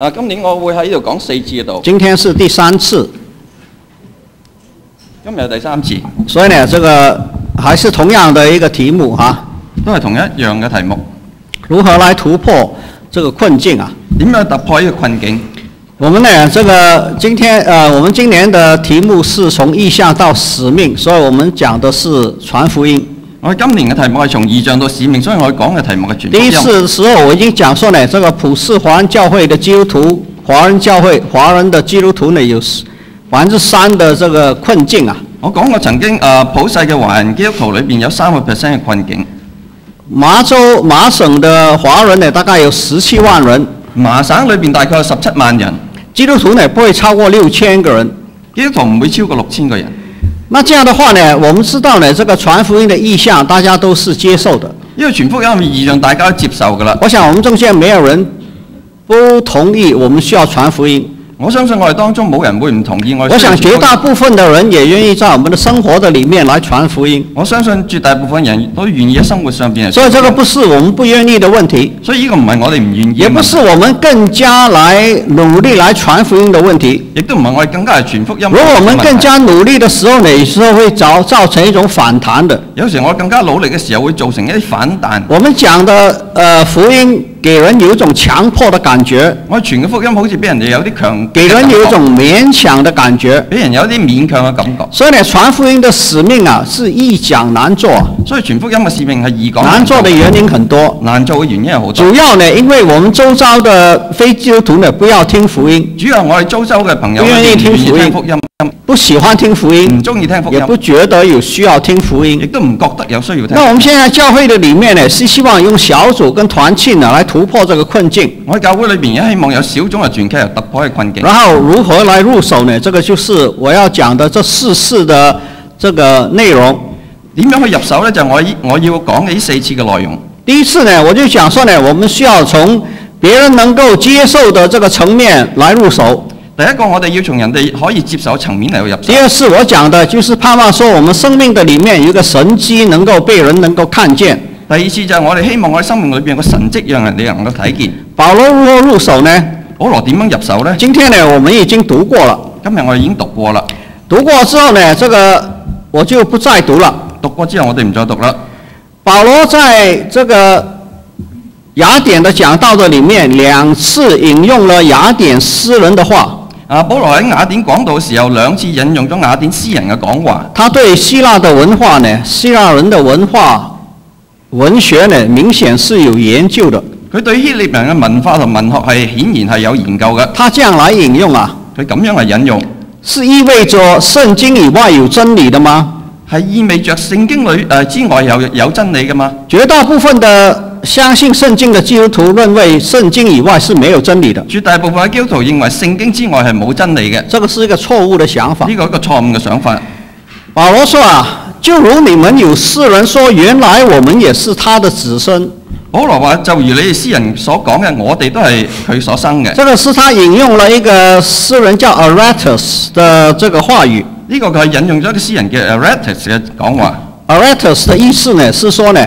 啊，今年我会喺呢度讲四次嘅道，今天是第三次，今日第三次，所以呢，这个还是同样的一个题目哈、都系同一样嘅题目，如何来突破这个困境啊？点样突破呢个困境？我们呢，这个今天呃，我们今年的题目是从意向到使命，所以我们讲的是传福音。我哋今年嘅題目係從異象到使命，所以我哋講嘅題目係全福第一音。次的時候我已經講說呢，這個普世華人教會嘅基督徒，華人教會華人的基督徒呢有百分之三的這個困境啊。我講過曾經誒、呃普世嘅華人基督徒裏邊有三個 percent 嘅困境，麻州麻省的華人呢大概有十七萬人，麻省裏邊大概有十七萬人，基督徒呢不會超過六千個人。基督徒唔會超過六千個人。那这样的话呢，我们知道呢，这个传福音的意向大家都是接受的。因为全福音嘅意向大家都接受㗎啦。我想我们中间没有人不同意我们需要传福音。我相信我哋當中冇人會唔同意我我想絕需要傳福音大部分的人也願意在我們的生活的裡面來傳福音。我相信絕大部分人都願意喺生活上邊嚟傳福音。所以這個不是我們不願意的問題，所以呢個唔係我哋唔願意也不是我們更加來努力來傳福音的問題。亦都唔係我哋更加係傳福音。如果我們更加努力的時候呢，有時候會造造成一種反彈的。有時我更加努力嘅時候，會造成一啲反彈。我們講的呃福音，給人有一種強迫的感觉，我传嘅福音好似俾人哋有啲强，给人有一種勉强的感觉。俾人有啲勉强嘅感觉。所以呢，传福音的使命啊，是易講難做。所以传福音嘅使命係易讲难做的原因很多，难做嘅原因係好多。主要呢，因为我们周遭的非基督徒呢，不要听福音，主要我哋周遭嘅朋友不願意聽唔願意福音聽福音，不喜欢听福音唔，中意听福也不觉，得有需要听福亦音。都唔觉得有需要听那。我们现在教会的里面呢，是希望用小组跟团契呢，来突破这个困境。我喺教會裏邊而家希望有小组嘅团契嚟突破嘅困境。然后如何来入手呢？这个就是我要讲的这四次的这个内容。点样去入手呢？就係我依我要讲嘅呢四次嘅内容。第一次呢，我就想说呢，我们需要从别人能够接受的这个层面来入手。第一個，我哋要從人哋可以接受嘅層面嚟去入手第。二是我講的就是盼望說，我們生命的裡面有一個神蹟能夠被人能夠看見。第二次就係我哋希望我哋生命裏邊有個神蹟，讓人哋能夠睇見。保羅如何入手呢？保羅點樣入手呢？今天呢，我們已經讀過了。今日我已經讀過啦，讀過之後呢，這個我就不再讀了。讀過之後我哋唔再讀啦。保羅在這個雅典的講道的裡面，兩次引用了雅典詩人的話。啊，保羅喺雅典講道嘅時候，兩次引用咗雅典詩人嘅講話。他對希臘的文化呢，希臘人的文化文學呢，明顯是有研究的。佢對希臘人嘅文化同文學係顯然係有研究嘅。他這樣來引用啊，佢咁樣嚟引用，是意味着聖經以外有真理的嗎？係意味着聖經裏誒、呃之外有有真理嘅嘛？絕大部分的相信圣经的基督徒认为圣经以外是没有真理的，绝大部分嘅基督徒认为圣经之外係冇真理嘅，呢這個是一个错误的想法個。係一个错误嘅想法。保罗说啊，就如你们有世人说，原来我们也是他的子孫，保羅話：就如你哋詩人所讲嘅，我哋都系佢所生嘅。這個是他引用了一个诗人叫 Aratus 的這個話語。呢个佢係引用咗啲诗人嘅 Aratus 嘅講話。Aratus 的意思呢，是说呢，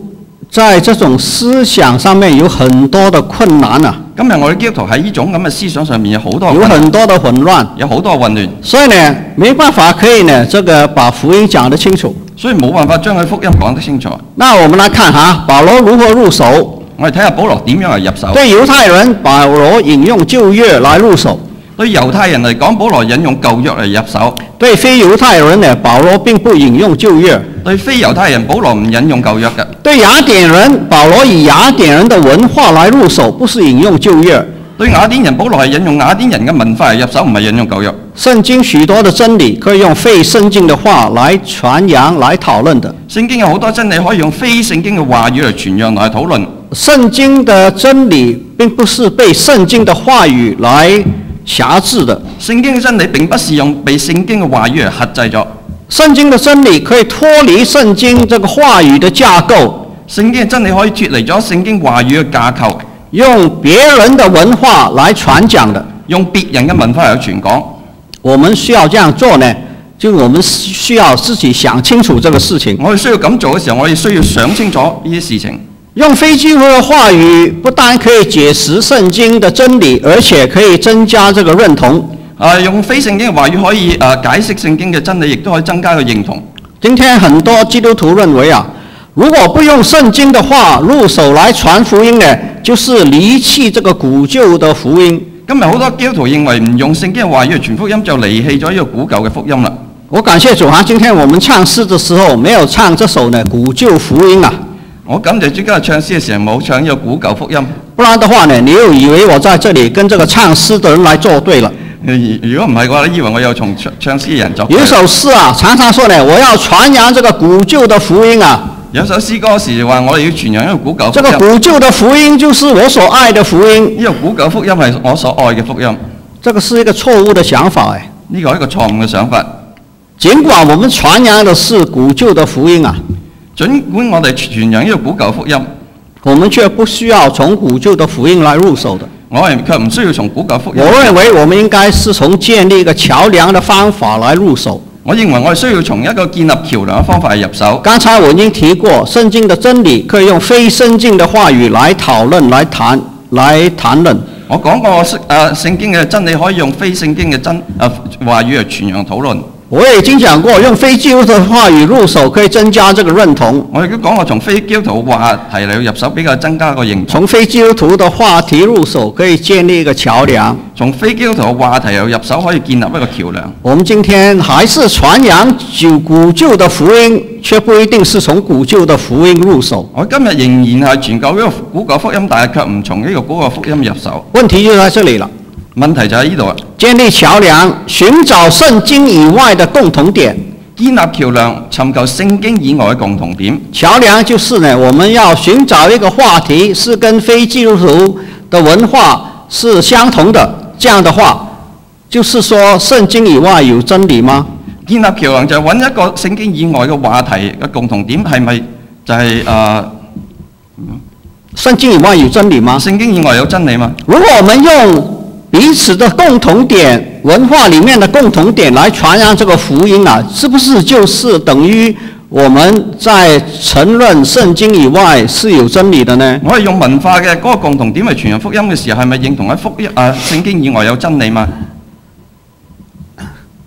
在这种思想上面有很多的困難啊，今日我哋基督徒喺呢種咁嘅思想上面有好多有很多的混亂，有好多混亂，所以呢，沒辦法可以呢，這個把福音講得清楚。所以冇辦法將佢福音講得清楚。那我們來看哈，保罗如何入手？我哋睇下保羅點樣嚟入手。對猶太人，保罗引用舊約來入手；對猶太人嚟講，保羅引用舊約嚟入手；對非猶太人呢，保羅並不引用舊約。對非猶太人，保羅唔引用舊約嘅；對雅典人，保羅以雅典人的文化來入手，不是引用舊約。對雅典人，保羅係引用雅典人嘅文化嚟入手，唔係引用舊約。聖經許多的真理可以用非聖經的話來傳揚、來討論的。聖經有好多真理可以用非聖經嘅話語嚟傳揚、來討論。聖經的真理並不是被聖經的話語來辖制的。聖經嘅真理并不是用被圣经嘅話語嚟克制咗，圣经的真理可以脱离圣经这个话语的架構，聖經嘅真理可以脱離咗圣经话语嘅架构，用别人的文化來傳講的。用别人嘅文化嚟传讲。我们需要这样做呢，就我们需要自己想清楚這個事情。我哋需要咁做嘅时候，我哋需要想清楚呢啲事情。用非基督徒的话语，不但可以解释圣经的真理，而且可以增加这个认同。啊，用非圣经嘅话语可以啊解释圣经嘅真理，亦都可以增加個認同。今天很多基督徒认为啊，如果不用圣经的话入手来传福音呢，就是离弃这个古旧的福音。今日好多基督徒认为唔用圣经嘅話語嚟傳福音，就离弃咗呢个古旧嘅福音啦。我感谢主啊！今天我们唱诗的时候没有唱这首呢古旧福音啊，我感謝主今日唱詩嘅時候冇唱呢個古舊福音。不然的話呢，你又以為我在這裏跟這個唱詩的人來作對了。如如果唔係嘅話，你以為我有從唱唱詩嘅人作對有一首詩啊，常常說呢，我要傳揚這個古舊的福音啊。有首詩歌時話我哋要傳揚一個古舊福音。這個古舊的福音就是我所愛的福音，呢個古舊福音係我所愛嘅福音。這個是一個錯誤的想法哎。呢個係一個錯誤嘅想法。儘管我們傳揚的是古舊的福音啊，儘管我哋傳揚呢個古舊福音，我們卻不需要從古舊的福音來入手的。我係卻唔需要從古舊福音。我認為我們應該是從建立一個橋梁的方法來入手。我認為我哋需要從一個建立橋梁嘅方法嚟入手。剛才我已經提過，聖經的真理可以用非聖經的話語來討論、來談、來談論。我講過，聖誒聖經嘅真理可以用非聖經嘅真誒、呃、話語嚟傳揚討論。我也已經講過，用非基督的话语入手可以增加這個認同。我亦都講過，從非基督徒話題嚟入手比較增加個認同。從非基督徒的話題入手可以建立一個橋梁。從非基督徒嘅話題又入手可以建立一個橋梁。我們今天還是傳揚舊古舊的福音，卻不一定是從古舊的福音入手。我今日仍然係傳教呢個古舊福音，但係卻唔從呢個古舊福音入手。問題就在這裡了。問題就喺呢度啦。建立橋梁，尋找聖經以外的共同點。建立橋梁，尋求聖經以外嘅共同點。橋梁就是呢，我們要尋找一個話題，是跟非基督徒的文化是相同的。這樣的話，就是說聖經以外有真理嗎？建立橋梁就係揾一個聖經以外嘅話題嘅共同點，係咪就係、是、誒？呃聖經以外有真理嗎？聖經以外有真理嗎？如果我們用彼此的共同点、文化里面的共同点来传扬这个福音啊，是不是就是等于我们在承认圣经以外是有真理的呢？我係用文化嘅嗰個共同点嚟傳揚福音嘅时候，係咪认同喺福音啊圣经以外有真理嘛？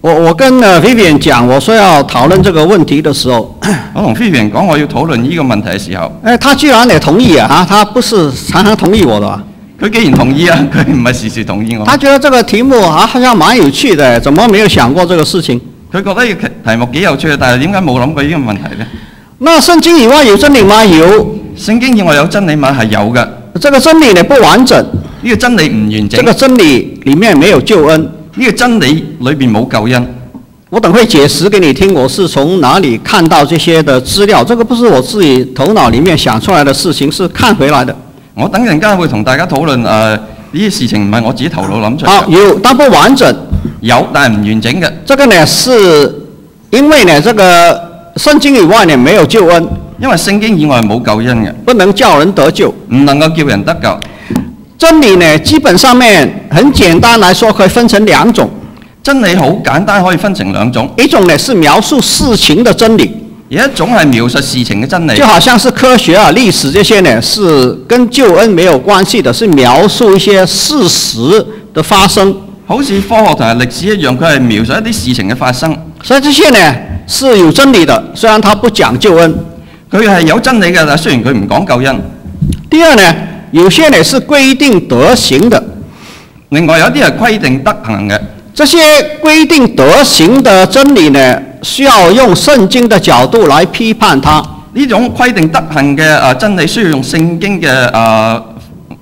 我我跟呃 Vivian 講，我说要讨论这个问题的时候，我同 Vivian 講我要讨论呢个问题嘅時候，哎，他居然也同意啊！啊，他不是常常同意我的吧？佢既然同意啊，佢唔係時時同意我。他覺得這個題目啊，好像蠻有趣的，怎麼沒有想過這個事情？佢覺得呢個題目幾有趣，但係點解冇諗過呢個問題呢？那聖經以外有真理嗎？有。聖經以外有真理嗎？係有嘅。這個真理呢不完整，呢個真理唔完整。這個真理裡面沒有救恩。呢個真理裏邊冇救恩。我等會解釋給你聽，我是從哪裡看到這些的資料？這個不是我自己頭腦裡面想出來的事情，是看回來的。我等陣間會同大家討論誒呢啲事情，唔係我自己頭腦諗出嚟。好，有，但不完整。有，但係唔完整嘅。這個呢，是因為呢，這個聖經以外呢，沒有救恩。因為聖經以外冇救恩嘅，不能叫人得救，唔能夠叫人得救。真理呢，基本上面很簡單來說，可以分成兩種。真理好簡單，可以分成兩種。一種呢是描述事情的真理，有一種係描述事情嘅真理。就好像是科學啊、歷史這些呢，是跟救恩沒有關係的，是描述一些事實的發生。好似科學同埋歷史一樣，佢係描述一啲事情嘅發生。所以這些呢是有真理的，雖然它不講救恩。佢係有真理嘅，但雖然佢唔講救恩。第二呢，有些呢是規定德行的。另外有啲係規定德行嘅。這些規定德行的真理呢，需要用圣经的角度来批判它。呢種規定德行嘅啊真理，需要用聖經嘅啊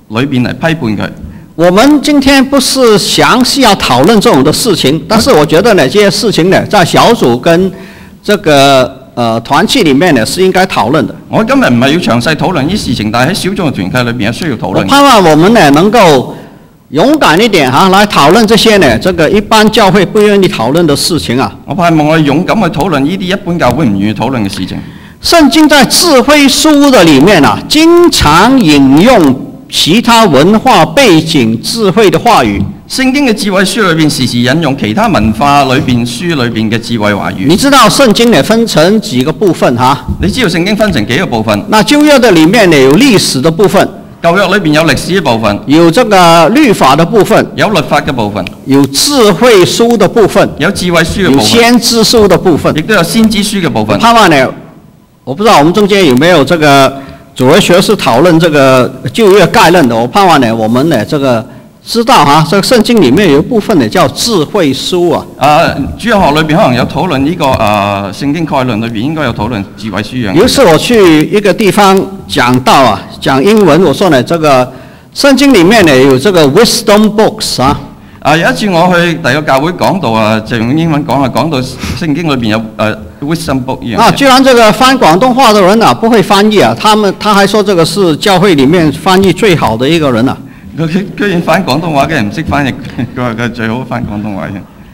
裏邊嚟批判佢。我們今天不是詳細要討論這種的事情，但是我覺得呢，這些事情呢，在小組跟這個呃團契裡面呢，是應該討論的。我今日唔係要詳細討論呢事情，但係喺小組嘅團契裏邊係需要討論。我盼望我們呢能夠勇敢一點哈，來討論這些呢，這個一般教會不願意討論的事情啊。我盼望我勇敢去討論呢啲一般教會唔願意討論嘅事情。聖經在智慧書的裡面啊，經常引用其他文化背景智慧的話語。聖經嘅智慧書裏邊時時引用其他文化裏邊書裏邊嘅智慧話語。你知道聖經呢分成幾個部分哈？你知道聖經分成幾個部分？那舊約的裡面呢有歷史的部分，舊約裏邊有歷史嘅部分，有這個律法的部分，有律法嘅部分，有智慧書的部分，有智慧書嘅有部分，先知書的部分亦。都有先知書嘅部分。盼望呢，我不知道我們中間有沒有這個主日學是討論這個舊約概論的。我盼望呢，我們呢這個知道哈，這個聖經裡面有一部分呢叫智慧書啊。啊，主日學裏邊可能有討論呢、個啊聖經概論裏邊應該有討論智慧書樣有一次我去一個地方講道啊，講英文，我說呢，這個聖經裡面呢有這個 wisdom books 啊，啊，有一次我去第二個教會講道啊，就用英文講啊，講到聖經裏邊有誒、呃 wisdom book 啊，居然這個翻廣東話的人啊不會翻譯啊，他們他還說這個是教會裡面翻譯最好的一個人啊。居然翻廣東話嘅人唔識翻譯，佢話佢最好翻廣東話嘅。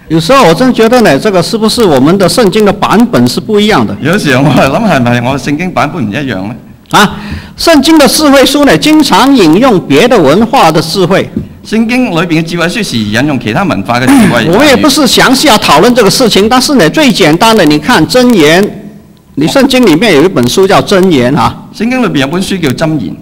有時候我真覺得呢，這個是不是我們的聖經的版本是不一樣的？有時候我係諗係咪我聖經版本唔一樣咧？啊，圣经的智慧书呢，经常引用别的文化的智慧。圣经裏邊嘅智慧書是引用其他文化嘅智慧。我們也不是詳細要討論這個事情，但是呢，最簡單的，你看箴言，你聖經裡面有一本書叫箴言啊，聖經裏邊有本書叫《箴言》，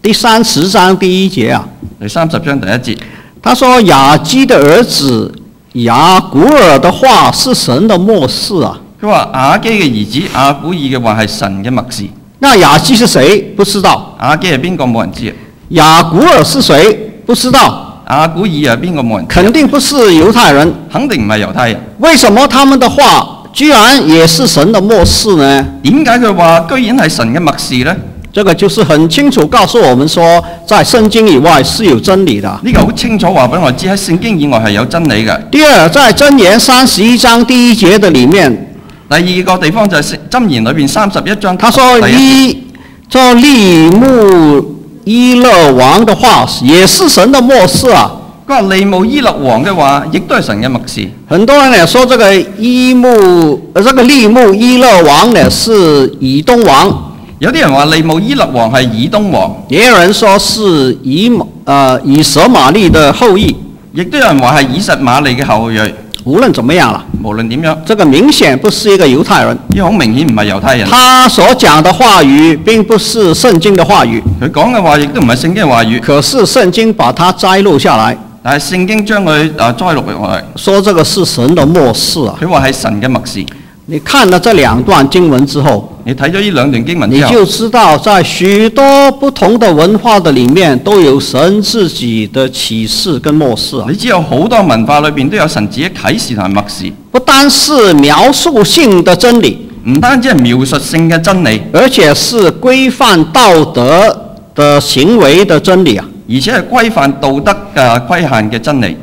第三十章第一節啊，第三十章第一節，他說雅基的儿子雅古爾的話是神的默示啊。佢話雅基嘅兒子雅古爾嘅話係神嘅默示。那雅基是谁？不知道。雅基係邊個冇人知啊？雅古爾是誰？不知道。雅古爾係邊個冇人？肯定不是猶太人。肯定唔係猶太人。為什麼他們的話居然也是神的默示呢？點解佢話居然係神嘅默示呢？這個就是很清楚告訴我們說，在聖經以外是有真理的。呢個好清楚話俾我知喺聖經以外係有真理嘅。第二，在箴言三十一章第一節的裡面，第二個地方就係箴言裏邊三十一章他說第一節伊這利木伊勒王的話也是神的默示啊。佢話利木伊勒王嘅話，亦都係神嘅默示。很多人呢說這個伊木，呃這個利木伊勒王呢是以東王。有啲人話利木伊勒王係以東王，也有人說是以呃以實瑪利的後裔。亦都有人話係以實瑪利嘅後裔。無論怎麼樣啦，無論點樣，這個明顯不是一個猶太人，呢好明顯唔係猶太人。他所講的話語並不是聖經的話語，佢講嘅話亦都唔係聖經嘅話語，可是聖經把它摘錄下來，但係聖經將佢啊摘錄落嚟。說這個是神的默示啊。佢話係神嘅默示。你看了这两段经文之后，你睇咗呢兩段經文你之後，就知道在许多不同的文化的里面都有神自己的启示跟漠示啊。你知道好多文化裏邊都有神自己啟示同埋默示，不单是描述性的真理，唔單止係描述性嘅真理，而且是规范道德的行为的真理啊。而且係規範道德嘅規限嘅真理。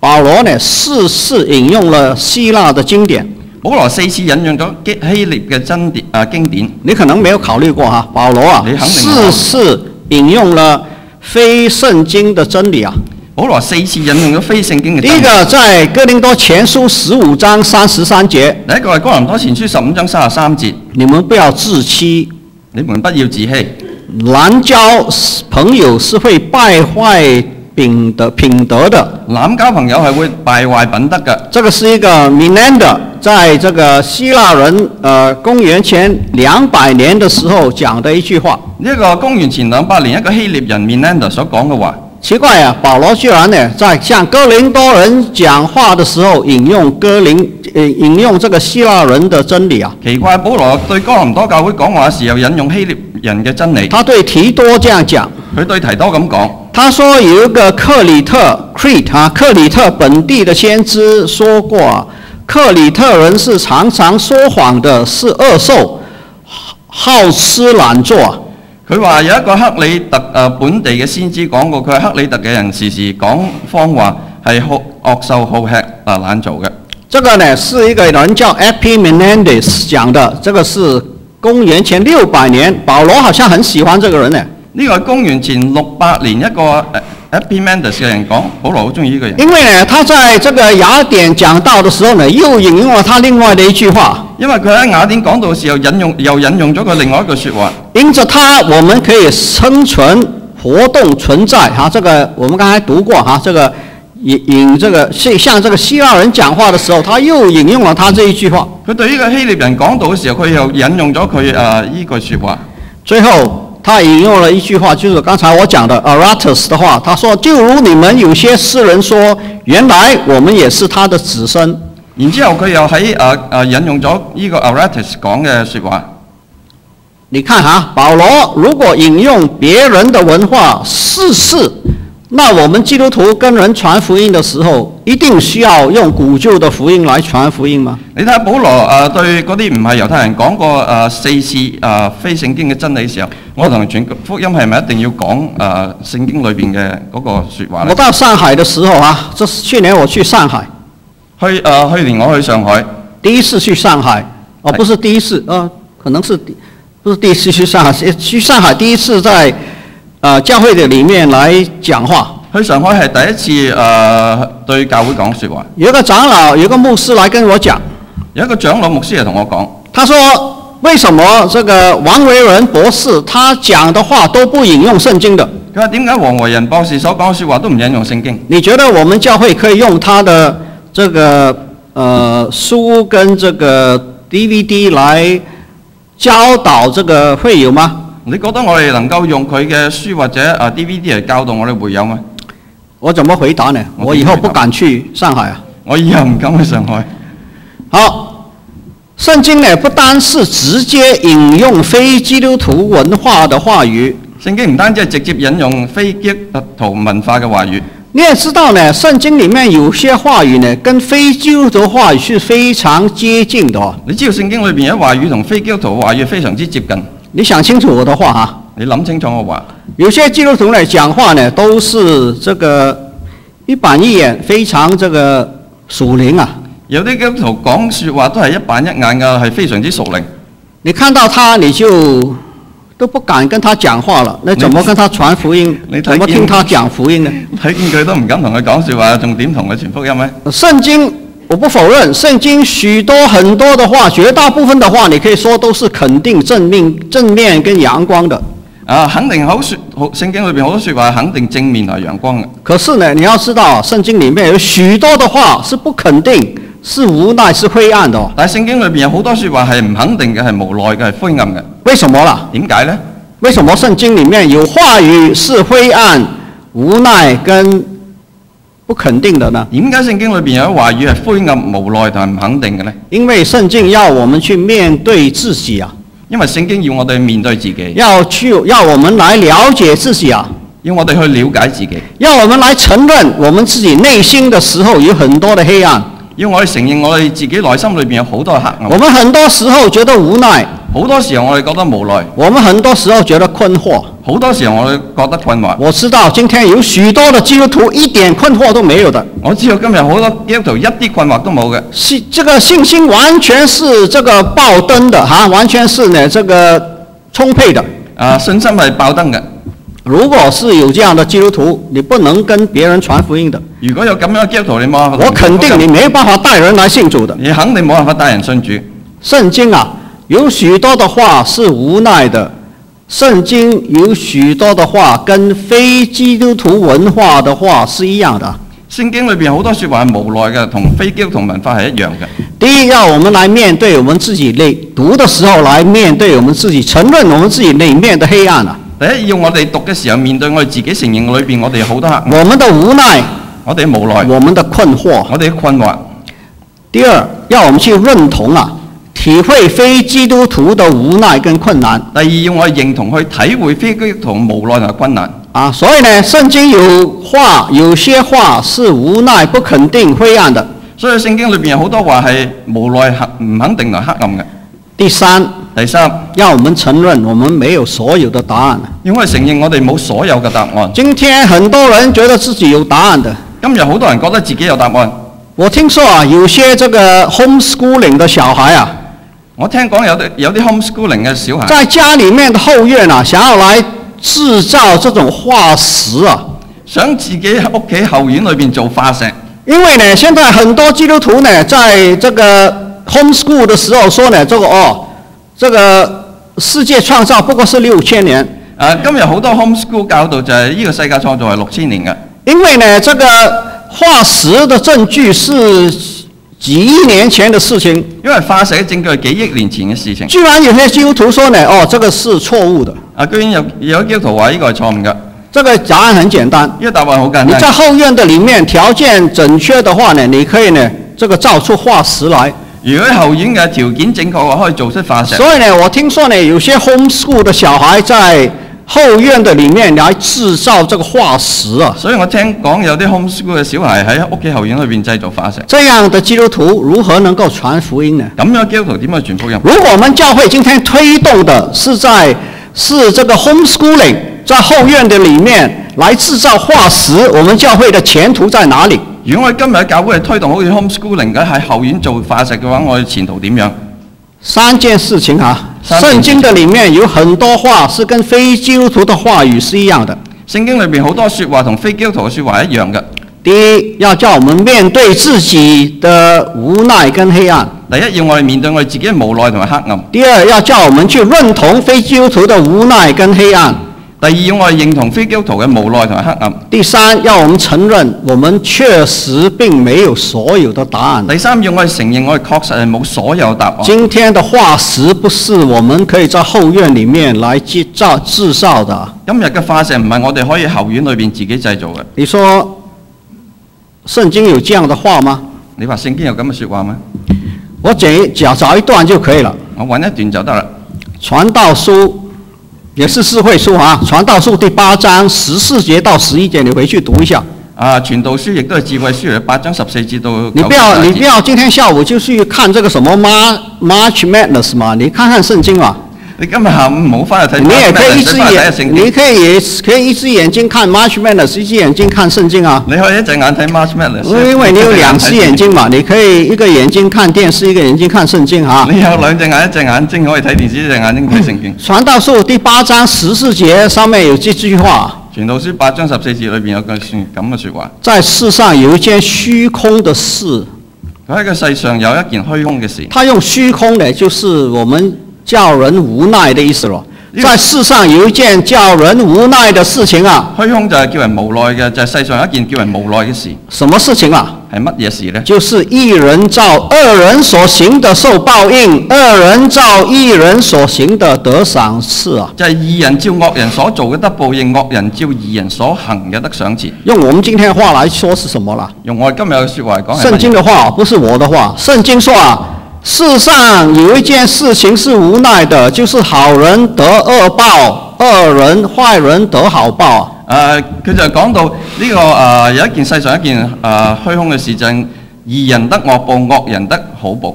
保罗呢，四次引用了希腊的经典，保罗四次引用咗希希臘嘅真典啊經典，你可能沒有考慮過哈。保羅啊你，肯定四次引用了非聖經的真理啊。保羅四次引用咗非聖經嘅第一真理。個在哥林多前書十五章三十三節，第一個係哥林多前書十五章三十三節，你們不要自欺，你們不要自欺，濫交朋友是會敗壞品德品德的。濫交朋友係會敗壞品德嘅。這個是一個 Menander 在這個希臘人呃公元前兩百年的時候講的一句話。呢一個公元前兩百年一個希臘人 Menander 所講嘅話，奇怪啊，保羅居然呢在向哥林多人講話的時候引用哥林呃引用這個希臘人的真理啊。奇怪保羅對哥林多教會講話嘅時候引用希臘人嘅真理，他對提多這樣講，佢對提多咁講。他说有一个克里特 Crete 啊，克里特本地的先知说过啊，克里特人是常常说谎的，是恶兽，好吃懒做啊。佢話有一個克里特誒、呃本地嘅先知講過，佢係克里特嘅人，時時講謊話，係好惡獸好吃啊懶做嘅。這個呢是一個人叫 Epimenades 講的，這個是公元前六百年，保羅好像很喜歡這個人呢。呢個係公元前六百年一個誒 Epimanes 嘅人講，保羅好中意呢個人，因為呢，他在這個雅典講道嘅時候呢，又引用了他另外的一句話。因為佢喺雅典講道嘅時候引用又引用咗佢另外一句説話。因着他，我們可以生存、活動、存在。哈、這個我們剛才讀過哈、這個引引這個向向這個希臘人講話嘅時候，他又引用了他這一句話。佢對呢個希臘人講道嘅時候，佢又引用咗佢誒呢句説話。最後，他引用了一句话，就是刚才我讲的 Aratus 的话。他说：“就如你们有些诗人说，原来我们也是他的子孙。”然之后佢又喺誒誒引用咗呢个 Aratus 讲嘅说话。你看哈，保罗如果引用别人的文化試試，那我們基督徒跟人傳福音的時候，一定需要用古舊的福音來傳福音嗎？你睇下保羅誒、呃、對嗰啲唔係猶太人講過誒、呃、四次誒、呃、非聖經嘅真理嘅時候，我同人傳福音係咪一定要講誒、呃、聖經裏邊嘅嗰個説話咧我？到上海嘅時候啊，這是去年我去上海，去誒、呃、去年我去上海，第一次去上海，哦，不是第一次，呃，可能是第，不是第一次去上海，是去上海第一次在，呃，教会的里面来讲话。去上海係第一次誒、呃、對教会讲说话。有一個長老，有一個牧师来跟我讲，有一個長老牧师嚟同我讲，他说：为什么这个王维仁博士他讲的话都不引用圣经的？佢話點解王维仁博士所講嘅説話都唔引用圣经？你觉得我们教会可以用他的这个呃书跟这个 DVD 来教导这个会友嗎？你覺得我哋能夠用佢嘅書或者啊 DVD 嚟教導我哋會友嗎？我怎麼回答呢？我我以後不敢去上海啊。我以後唔敢去上海。好，聖經呢不單是直接引用非基督徒文化的話語，聖經唔單止係直接引用非基督徒文化嘅話語，你也知道呢，聖經裡面有些話語呢跟非基督徒話語是非常接近的哦。你知道聖經裏邊有話語同非基督徒話語非常之接近。你想清楚我的话哈。你谂清楚我話，有些基督徒呢讲话呢都是这个一板一眼，非常這個屬靈啊。有啲基督徒讲说话都係一板一眼嘅，係非常之屬靈。你看到他你就都不敢跟他讲话了，那怎么跟他传福音你睇？怎麼聽他講福音呢？睇見佢都唔敢同佢講説話，仲点同佢传福音呢？聖經我不否认圣经许多很多的话，绝大部分的话，你可以说都是肯定正面、正面跟阳光的。啊，肯定好说好，聖經裏邊好多説話係肯定正面啊，阳光嘅。可是呢，你要知道，圣经里面有许多的话是不肯定、是无奈、是灰暗的哦。但係聖經裏邊有好多説話係唔肯定嘅，係無奈嘅，係灰暗嘅。为什么啦？点解呢？为什么圣经里面有话语是灰暗、无奈跟不肯定的呢？點解聖經裏邊有啲話語係灰暗、無奈同埋唔肯定嘅呢？因為聖經要我們去面對自己啊，因為聖經要我哋面對自己，要去要我們來了解自己啊，要我哋去了解自己，要我們來承認我們自己內心的時候有很多的黑暗。要我哋承認我哋自己內心裏邊有好多黑暗。我們很多時候覺得無奈，好多時候我哋覺得無奈，我們很多時候覺得困惑。好多時候我哋覺得困惑。我知道今天有許多的基督徒一點困惑都沒有的，我知道今日好多基督徒一啲困惑都冇嘅，信這個信心完全是這個爆燈的哈、完全是呢這個充沛的。啊信心係爆燈嘅。如果是有這樣的基督徒，你不能跟別人傳福音的，如果有咁樣嘅基督徒，你冇辦法我肯定你沒有辦法帶人來信主的。你肯定冇辦法帶人信主。聖經啊，有許多的話是無奈的，聖經有许多的话跟非基督徒文化的话是一样的。圣经里边好多说话係無奈嘅，同非基督徒文化係一样嘅。第一，要我们来面对我们自己內讀的时候，来面对我们自己，承认我们自己裏面的黑暗啊，第一，要我哋读嘅时候，面对我哋自己承认里边我哋有好多黑暗，我们的无奈，我哋无奈，我们的困惑。我哋嘅困惑。第二，要我们去认同啊，體會非基督徒的无奈跟困難第二，要我哋認同去體會非基督徒無奈同埋困難。啊。所以呢，聖經有話，有些話是無奈、不肯定、灰暗的。所以聖經裏邊有好多話係無奈、唔肯定同黑暗嘅。第三，第三，要我們承認我們沒有所有的答案。要我哋承認我哋冇所有嘅答案。今天很多人覺得自己有答案的。今日好多人覺得自己有答案。我聽說啊，有些這個 homeschooling 的小孩啊，我听讲有啲有啲 homeschooling 嘅小孩。在家里面的後院啊，想要来制造这种化石啊，想自己喺屋企後院裏邊做化石。因为呢，现在很多基督徒呢，在这个 homeschool 的时候说呢，这个哦，这个世界创造不过是六千年，啊，今日好多 homeschool 教導就係呢個世界創造係六千年嘅，因为呢，这个化石的證據是幾億年前的事情，因為化石嘅證據係幾億年前嘅事情。居然有些基督徒說呢，哦，這個是錯誤的。啊，居然有有基督徒話呢個係錯誤嘅，呢這個答案很簡單，個答案好簡你在單。後院的裡面條件準確的話呢，你可以呢，這個造出化石來。如果喺後院嘅條件正確嘅話，可以做出化石。所以呢，我聽說呢，有些 homeschool 的小孩在後院的里面来制造这个化石啊，所以我聽講有啲 homeschool 嘅小孩喺屋企後院裏邊製造化石。這樣的基督徒如何能夠傳福音呢？咁樣基督徒點去傳福音？如果我們教會今天推動的是在是這個 homeschooling，在後院的裡面來制造化石，我們教會的前途在哪裡？如果我哋今日喺教會係推動好似 homeschooling 嘅喺後院做化石嘅話，我哋前途點樣？三件事情啊，三件事聖經的里面有很多话是跟非基督徒的话语是一样的。圣经里面好多说话同非基督徒嘅説話一样嘅。第一，要叫我们面对自己的无奈跟黑暗；第一要我哋面对我哋自己嘅无奈同埋黑暗。第二，要叫我们去认同非基督徒的无奈跟黑暗；第二要我哋認同非基督徒嘅無奈同埋黑暗。第三，要我們承認我們確實並沒有所有的答案。第三要我哋承認我哋確實係冇所有答案。今天的化石不是我們可以在後院裡面來製造製造的。今日嘅化石唔係我哋可以喺後院裏邊自己製造嘅。你說聖經有這樣的話嗎？你話聖經有咁嘅説話咩？我只找找一段就可以了。我揾一段就得啦。傳道書也是智慧书啊，传道书第八章十四节到十一节，你回去读一下。啊，傳道书亦都係智慧書嚟，八章十四节都你不要，你不要今天下午就去看这个什么 Mar March Madness 嘛，你看看聖經嘛。你今日下午唔好翻去睇。你也可以一隻翻去睇下眼。你可以可以一隻眼睛看 March Madness，一隻眼睛看聖經啊。你可以一隻眼睇 March Madness。因為你有兩隻眼睛嘛，你可以一個眼睛看電視，一個眼睛看聖經啊。你有兩隻眼，一隻眼睛可以睇電視，一隻眼睛睇聖經。傳道書第八章十四節上面有這句話：傳道書八章十四節裏邊有句算咁嘅説話，在世上有一件虛空的事。佢喺個世上有一件虛空嘅事。他用虛空呢，就是我們叫人无奈的意思咯。在世上有一件叫人无奈的事情啊，虚空就係叫人无奈嘅，就係、世上一件叫人无奈嘅事，什么事情啊？係乜嘢事呢？就是一人照二人所行的受报应，二人照一人所行的得赏赐啊。就係義人照恶人所做嘅得报应，恶人照義人所行嘅得赏赐。用我们今天的話來說是什么啦？用我哋今日嘅说话嚟講係乜嘢聖經的話不是我的話，聖經說啊，世上有一件事情是无奈的，就是好人得恶报，恶人坏人得好报啊。呃，佢、就講到呢、個誒、有一件世上一件誒、虛空嘅事，就係義人得惡報，惡人得好報。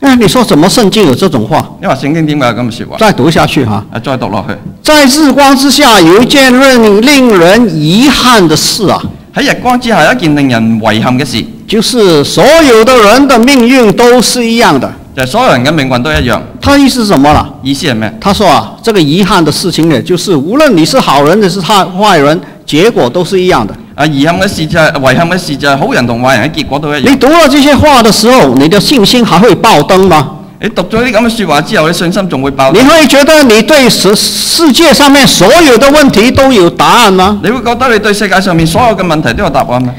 哎，你說怎麼聖經有這種話？你話聖經點解有咁嘅説話？再讀下去哈、啊，再讀落去。在日光之下有一件令令人遺憾的事啊，喺日光之下一件令人遗憾嘅事，就是所有的人的命运都是一样的。就係、所有人嘅命运都一样。他的意思是什麼啦？意思係咩？他说啊，这个遗憾的事情呢，就是无论你是好人定是壞壞人，结果都是一样的。啊，遗憾嘅事就係、遺憾嘅事就係好人同坏人嘅结果都一样。你读了这些话的时候，你的信心还会爆燈嗎？你讀咗啲咁嘅説話之後，你信心仲會爆你？會覺得你對世世界上面所有的問題都有答案嗎？你會覺得你對世界上面所有嘅問題都有答案咩？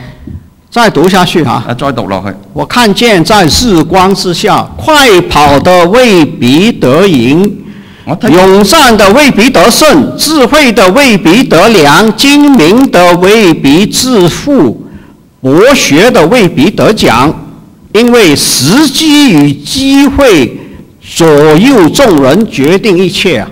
再讀下去哈、啊，再讀落去。我看見在日光之下，快跑的未必得贏，勇戰的未必得勝，智慧的未必得良，精明的未必致富，博學的未必得獎，因为时机与机会左右众人，决定一切啊！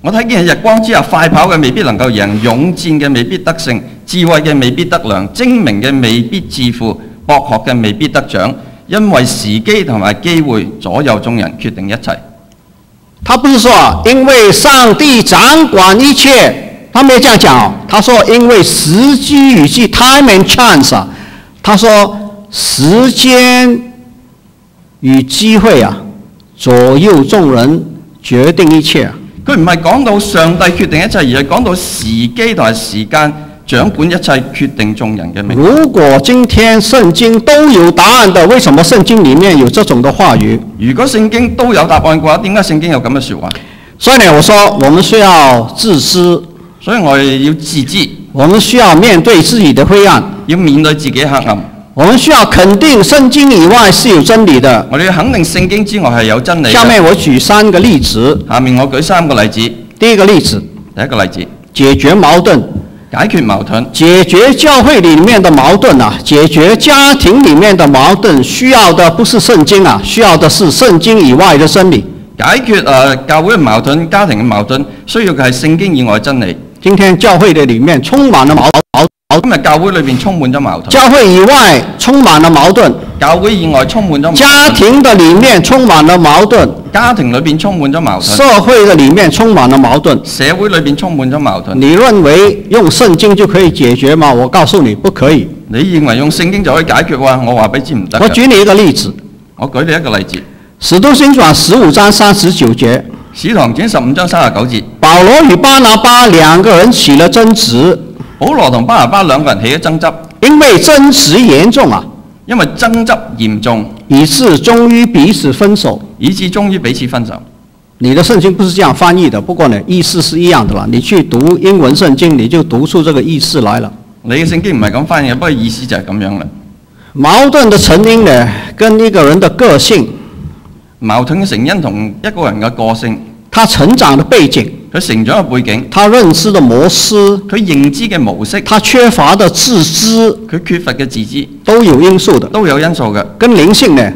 我睇見日光之下，快跑嘅未必能夠贏，勇戰嘅未必得勝，智慧嘅未必得良，精明嘅未必致富，博學嘅未必得獎，因為時機同埋機會左右眾人，決定一切。他不是說啊，因為上帝掌管一切，他沒有這樣講哦。他說因為時機與機 （time and chance） 啊，他說時間與機會啊，左右众人，決定一切啊。佢唔係講到上帝決定一切，而係講到時機同埋時間掌管一切、決定眾人嘅命。如果今天圣经都有答案的，为什么聖經里面有這種的話語？如果聖經都有答案嘅話，點解聖經有咁嘅説話？所以呢，我說我們需要自私，所以我哋要自知，我們需要面對自己的灰暗，要面對自己嘅黑暗。我们需要肯定圣经以外是有真理的。我哋要肯定圣经之外係有真理。下面我举三个例子。下面我举三个例子。第一个例子，第一个例子，解决矛盾，解决矛盾，解决教会里面的矛盾啊，解决家庭里面的矛盾，需要的不是圣经啊，需要的是圣经以外的真理。解決誒、呃、教会嘅矛盾、家庭嘅矛盾，需要嘅係聖經以外嘅真理。今天教会的里面充满了矛今日教會裏邊充满咗矛盾，教会以外充满了矛盾，教会以外充满咗矛盾家庭的裡面充满了矛盾，家庭裏邊充满咗矛盾，社会的裡面充满了矛盾。社會裏邊充满咗矛盾。你认为用圣经就可以解决吗？我告诉你，不可以。你认为用圣经就可以解決喎？我话俾你知唔得。我举你一个例子，我举你一个例子，《使徒行传》十五章三十九节，《使徒行傳》十五章三十九节，保罗与巴拿巴两个人起了爭執，保罗同巴拿巴兩個人起咗爭執，因為爭執嚴重啊，因為爭執嚴重，以致終於彼此分手。以致終於彼此分手。你的聖經不是這樣翻譯的，不過呢，意思是一樣的啦。你去讀英文聖經，你就讀出這個意思來了。你嘅聖經唔係咁翻譯，不過意思就係咁樣啦。矛盾的成因呢，跟一個人的個性、矛盾嘅成因同一個人嘅個性、他成長的背景、佢成長嘅背景、他認知的模式、佢認知嘅模式、他缺乏的自知佢缺乏嘅自知，都有因素的，都有因素嘅。跟靈性呢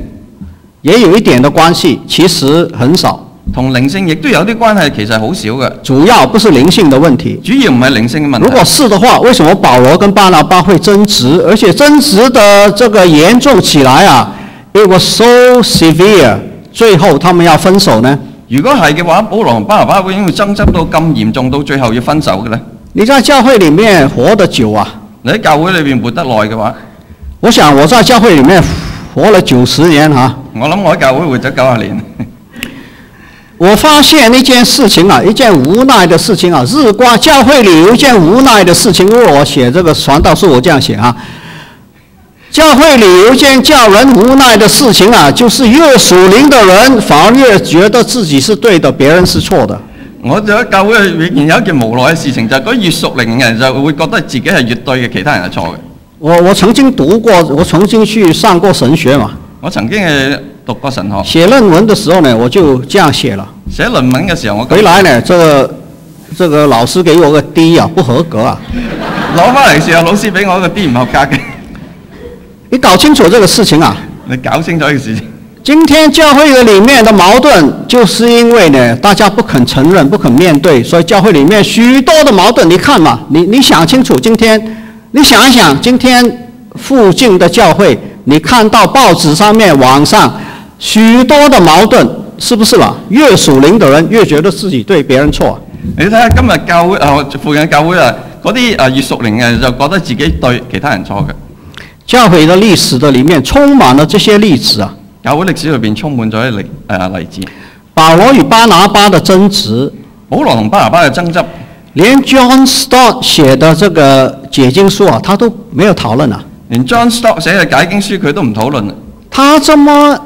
也有一點的關係，其實很少，同靈性亦都有啲關係，其實好少嘅。主要不是靈性的問題。主要唔係靈性嘅問題。如果是的話，為什麼保羅跟巴拿巴會爭執，而且爭執的這個嚴重起來啊？It was so severe，最後他們要分手呢？如果係嘅話，保羅同巴拿巴會因為爭執到咁嚴重，到最後要分手嘅咧？你在教會裡面活得久啊？你喺教會裏邊活得耐嘅話，我想我在教會裡面活了九十年哈、啊，我諗我喺教會活咗九十年。我發現一件事情啊，一件無奈的事情啊，日光教會裡有一件無奈的事情，因為我寫這個傳道書，我這樣寫啊。教会里有一件叫人无奈的事情啊，就是越属灵的人反而越觉得自己是对的，别人是错的。我就喺教會裏面有一件无奈嘅事情，就係、是、嗰越屬靈嘅人就会觉得自己系越对嘅，其他人系错嘅。我我曾经读过，我曾经去上过神学嘛。我曾经系读过神学。写论文的时候呢，我就这样写了。写论文嘅时候，我回來呢，這個這個老師給我个 D 啊，不合格啊。攞翻嚟时候，老师俾我一個 D 唔合格嘅。你搞清楚这个事情啊！你搞清楚这个事情。今天教會嘅裡面的矛盾，就是因为呢，大家不肯承认、不肯面对，所以教会里面许多的矛盾。你看嘛，你你想清楚，今天你想一想，今天附近的教会，你看到报纸上面、网上许多的矛盾，是不是啦？越属灵的人越觉得自己对别人错。你睇下今日教会啊，附近教会啊，嗰啲啊越屬靈嘅人就觉得自己对，其他人错嘅。教會的歷史的里面充滿了這些例子啊。教會歷史裏邊充滿咗啲例誒例子。保羅與巴拿巴的爭執，保羅同巴拿巴嘅爭執，連 John Stott 寫的這個解經書啊，他都沒有討論啊。連 John Stott 寫嘅解經書佢都唔討論。他這麼，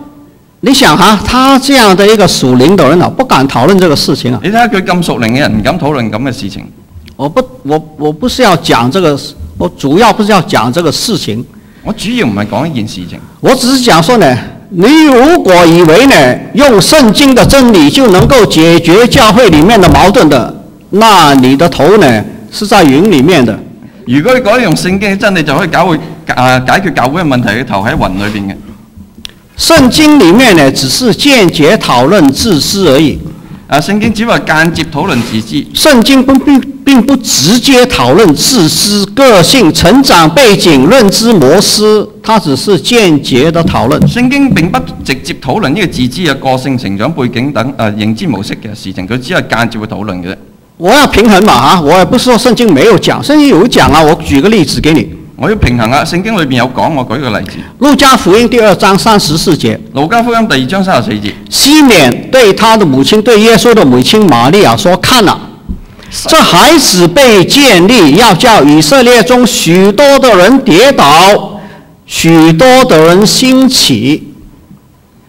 你想哈，他這樣的一個屬靈的人啊，不敢討論這個事情啊。你睇下佢咁屬靈嘅人唔敢討論咁嘅事情。我不，我我不是要講這個，我主要不是要講這個事情。我主要唔係講一件事情，我只是講說呢，你如果以為呢，用聖經的真理就能夠解決教會裡面的矛盾的，那你的頭呢是在雲裡面的。如果你講用聖經嘅真理就可以解會啊解決教會嘅問題，嘅頭喺雲裏邊嘅。聖經裡面呢，只是間接討論自私而已。啊，聖經只話間接討論自知。聖經不並並不直接討論自私、個性、成長背景、認知模式，它只是間接的討論。聖經並不直接討論呢個自知嘅個性、成長背景等啊認知模式嘅事情，佢只係間接去討論嘅啫。我要平衡嘛嚇，我也不是說聖經沒有講，聖經有講啊。我舉個例子給你。我要平衡啊！聖經裏邊有講，我舉個例子。路加福音第二章三十四節。路加福音第二章三十四節。西面對他的母親，對耶穌的母親瑪利亞說：看啊，这孩子被建立，要叫以色列中許多的人跌倒，許多的人興起。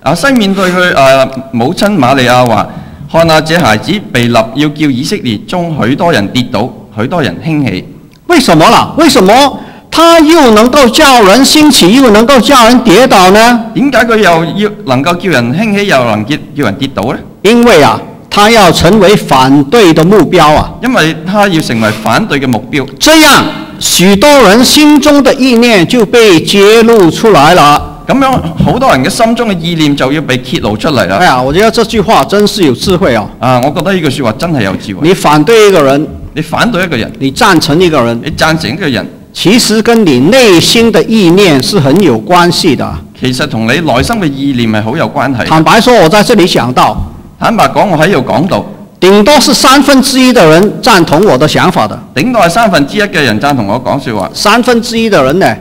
啊西面對佢誒、呃母親瑪利亞話：看啊，這孩子被立，要叫以色列中許多人跌倒，許多人興起。為什麼啦？為什麼他又能夠叫人興起，又能夠叫人跌倒呢？點解佢又要能夠叫人興起，又能叫叫人跌倒呢？因為啊，他要成為反對的目標啊。因為他要成為反對嘅目標。這樣，許多人心中的意念就被揭露出來了。咁樣好多人嘅心中嘅意念就要被揭露出嚟啦。哎呀，我覺得這句話真是有智慧哦。啊，我覺得呢句説話真係有智慧。你反對一個人，你反對一個人，你贊成一個人，你贊成一個人，其實跟你內心的意念是很有關係的。其實同你內心嘅意念係好有關係。坦白說，我在這裡講到，坦白講，我喺度講到，頂多是三分之一的人贊同我的想法的。頂多係三分之一嘅人贊同我講説話。三分之一的人呢，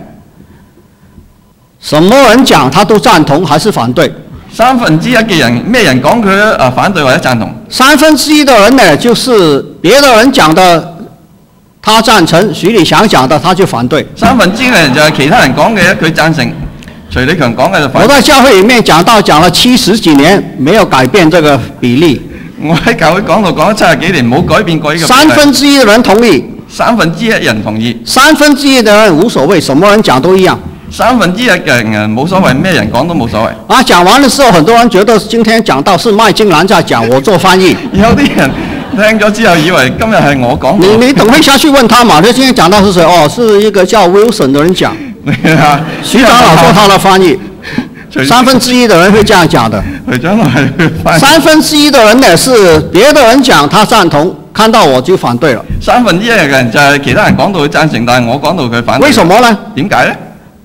什麼人講他都贊同還是反對？三分之一嘅人，咩人講佢啊反對或者贊同？三分之一的人呢，就是別的人講的，他贊成；徐禮祥講的，他就反對。三分之一嘅人就係其他人講嘅，佢贊成；徐李強講嘅就反對。我在教會裡面講到講了七十幾年，沒有改變這個比例。我喺教會講到講咗七十幾年，冇改變過呢個比例。三分之一嘅人同意，三分之一人同意，三分之一的人無所謂，什麼人講都一樣。三分之一嘅人啊冇所謂，咩人講都冇所謂。啊，講完嘅時候，很多人覺得今天講到是麥金蘭在講，我做翻譯。有啲人聽咗之後以為今日係我講你你等會下去問他嘛，他今天講到是誰？哦，是一個叫 Wilson 的人講，你啊，徐長老做他的翻譯。三分之一的人會這樣講的，徐長老係翻譯三分之一的人呢是別的人講他贊同，看到我就反對了。三分之一嘅人就係其他人講到佢贊成，但係我講到佢反對。為什麼呢？點解呢？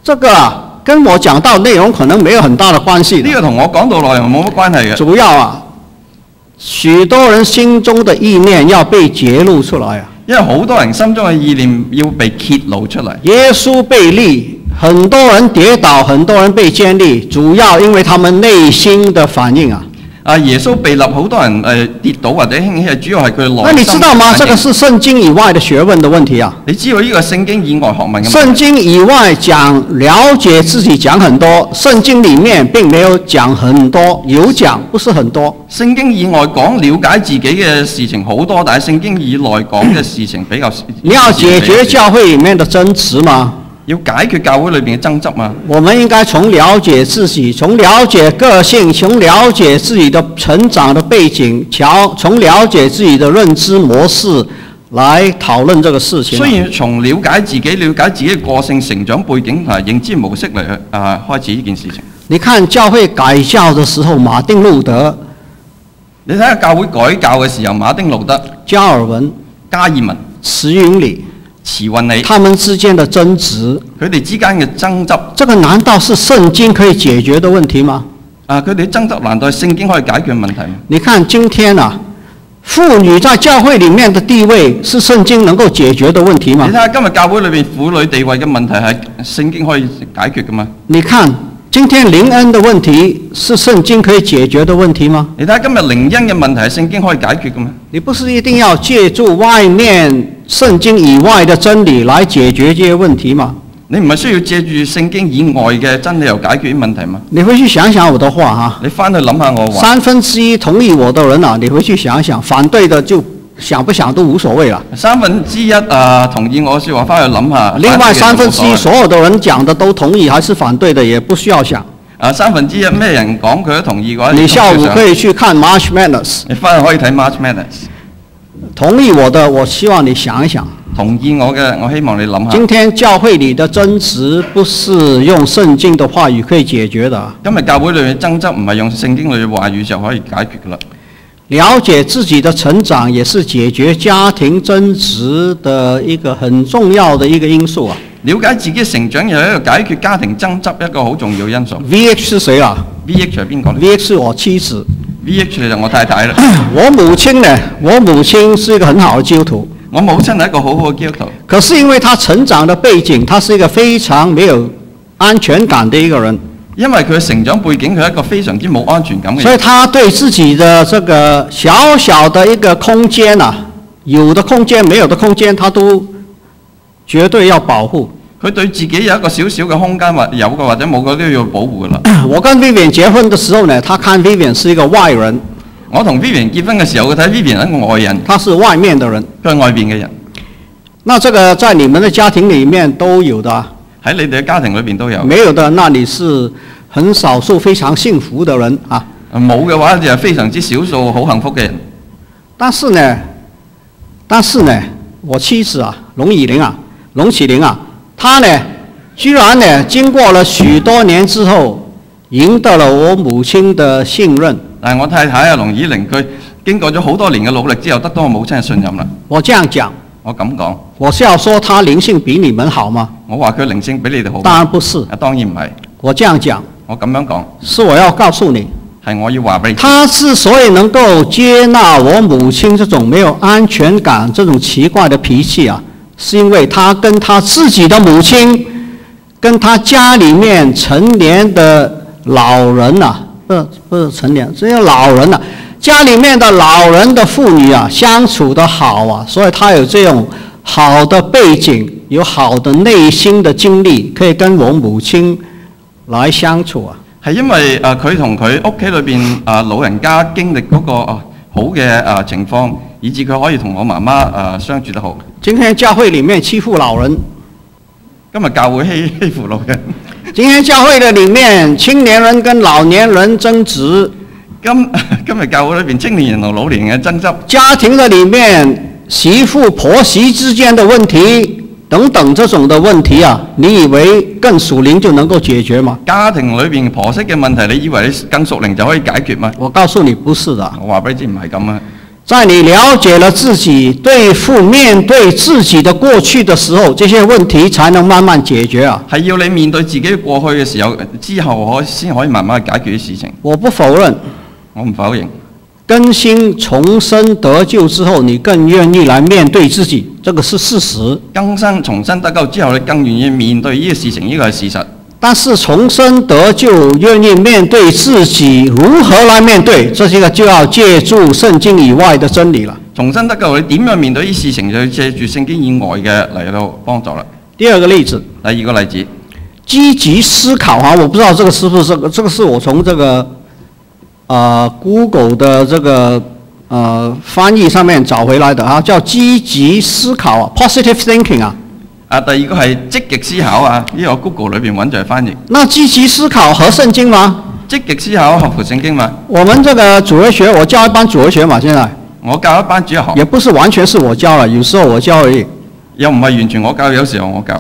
這個啊，跟我講到內容可能沒有很大的關係的。呢個同我講到內容冇乜關係嘅。主要啊，許多人心中的意念要被揭露出来啊。因为好多人心中嘅意念要被揭露出来。耶稣被立，很多人跌倒，很多人被建立，主要因为他们内心的反应啊。啊！耶穌被立，好多人誒、呃、跌倒或者興起，主要係佢內心。那你知道嗎？這個是聖經以外的學問的問題啊。你知道呢個聖經以外學問嘅問題？聖經以外講了解自己講很多，聖經裡面並沒有講很多，有講不是很多。聖經以外講了解自己嘅事情好多，但係聖經以內講嘅事情比較少。你要解決教會裡面的爭執嗎？要解決教會裏邊嘅爭執嘛？我們應該從了解自己，從了解個性，從了解自己的成長的背景，從從了解自己的認知模式來討論這個事情啊。雖然從了解自己、了解自己嘅個性、成長背景同埋認知模式嚟啊開始呢件事情。你看教會改教的時候，馬丁路德、你睇下教會改教嘅時候，馬丁路德、加爾文、加爾文、慈運理，慈運你，他們之間的爭執，佢哋之間嘅爭執這個難道是聖經可以解決的問題嗎？啊！佢哋爭執難道係聖經可以解決問題嗎？你看今天啊，婦女在教會裡面的地位是聖經能夠解決的問題嗎你睇？下今日教會裏面婦女地位嘅問題係聖經可以解決嘅嘛？你看今天靈恩的問題是聖經可以解決的問題嗎？你睇下今日靈恩嘅問題係聖經可以解決嘅咩？你不是一定要借助外面聖經以外的真理來解決這些問題嗎？你唔係需要借住聖經以外嘅真理嚟解決啲問題嘛？你回去想想我的話哈，你翻去諗下我話，三分之一同意我的人啊，你回去想想，反對的就想不想都无所谓了。三分之一啊同意我説話，翻去谂下。另外三分之一所有的人讲的都同意还是反对的，也不需要想。啊三分之一咩人讲佢都同意嘅話，你下午可以，去看 March Madness，你翻去可以睇 March Madness。同意我的，我希望你想一想，同意我嘅，我希望你谂下。今天教會裡的爭執不是用圣经的话语可以解决的。今日教会里面争执唔系用圣经里嘅话语就可以解决嘅啦。了解自己的成长也是解决家庭争执的一个很重要的一个因素啊。了解自己成长又係一个解决家庭爭執一个好重要因素。VH 是誰啊 VH 係邊個呢？VH 是我妻子。？VH 就我太太啦。我母亲呢？我母亲是一个很好的基督徒，我母親係一个好好嘅基督徒，可是因为她成长的背景，她是一个非常没有安全感的一个人，因為佢嘅成長背景，佢係一個非常之冇安全感嘅所以人，她對自己的這個小小的一個空間啊，有的空間、沒有的空間，他都絕對要保護。佢對自己有一個小小嘅空間，或有嘅或者冇嘅都要保護噶啦。我跟 Vivian 結婚嘅時候呢，他看 Vivian 是一個外人，我同 Vivian 結婚嘅時候，佢睇 Vivian 係一個外人，他是外面的人。佢係外邊嘅人，那這個在你們的家庭裡面都有的啊，喺你哋嘅家庭裏邊都有。沒有的，那你是很少數非常幸福的人啊。冇嘅話就係非常之少數好幸福嘅人。但是呢，但是呢，我妻子啊，龍以玲啊，龍啟玲啊，她呢，居然呢，經過了許多年之後，贏得了我母親的信任。但係我太太啊，龍以玲，佢經過咗好多年嘅努力之後，得到我母親嘅信任啦。我這樣講，我咁講，我是要說他靈性比你們好嗎？我話佢靈性比你哋好。當然不是，啊，當然唔係。我這樣講，我咁樣講是我要告訴你，係我要話俾你他。之所以能夠接納我母親這種沒有安全感、這種奇怪的脾氣啊，是因為他跟他自己的母親，跟他家裡面成年的老人啊，不是不是成年，只有老人啊，家里面的老人的妇女啊，相处得好啊，所以她有这种好的背景，有好的内心的经历，可以跟我母亲来相处啊。係因為誒佢同佢屋企裏邊誒老人家經歷嗰、個啊、好嘅誒、呃情況，以致佢可以同我媽媽誒、呃相處得好。今天教會裡面欺負老人。今日教會欺欺負老人，今天教會的裡面，青年人跟老年人爭執；今 今日教會裏邊青年人同老年人嘅争执，家庭嘅里面，媳妇婆媳之间的问题等等这种的问题啊，你以为更屬靈就能够解決嗎？家庭里边婆媳嘅问题，你以为你更屬靈就可以解決嗎？我告诉你，不是的。我话俾你知唔系咁啊！在你了解了自己，对付面对自己的过去的时候，这些问题才能慢慢解决啊！系要你面对自己过去嘅时候，之后可先可以慢慢解决啲事情。我不否認，我唔否认。更新重生得救之后，你更愿意来面对自己，这个是事实。更生重生得救之后，你更愿意面对呢个事情，呢個係事实。但是重生得救，愿意面对自己，如何来面對？這些个就要借助圣经以外的真理了。重生得救，你点样面对呢事情，就要借助圣经以外嘅嚟到幫助啦。第二个例子，第二个例子，积极思考啊，我不知道这个是不是这个，这个是我從這個，呃，Google 的这个，呃，翻譯上面找回來的啊，叫積極思考啊，positive thinking 啊。啊，第二個係積極思考啊，呢、個 Google 里邊揾就係翻譯。那積極思考合聖經嗎？積極思考合乎聖經嘛？我們這個主日學，我教一班主日學嘛，現在我教一班主日學，也不是完全是我教了，有時候我教而已。又唔係完全我教，有時候我教。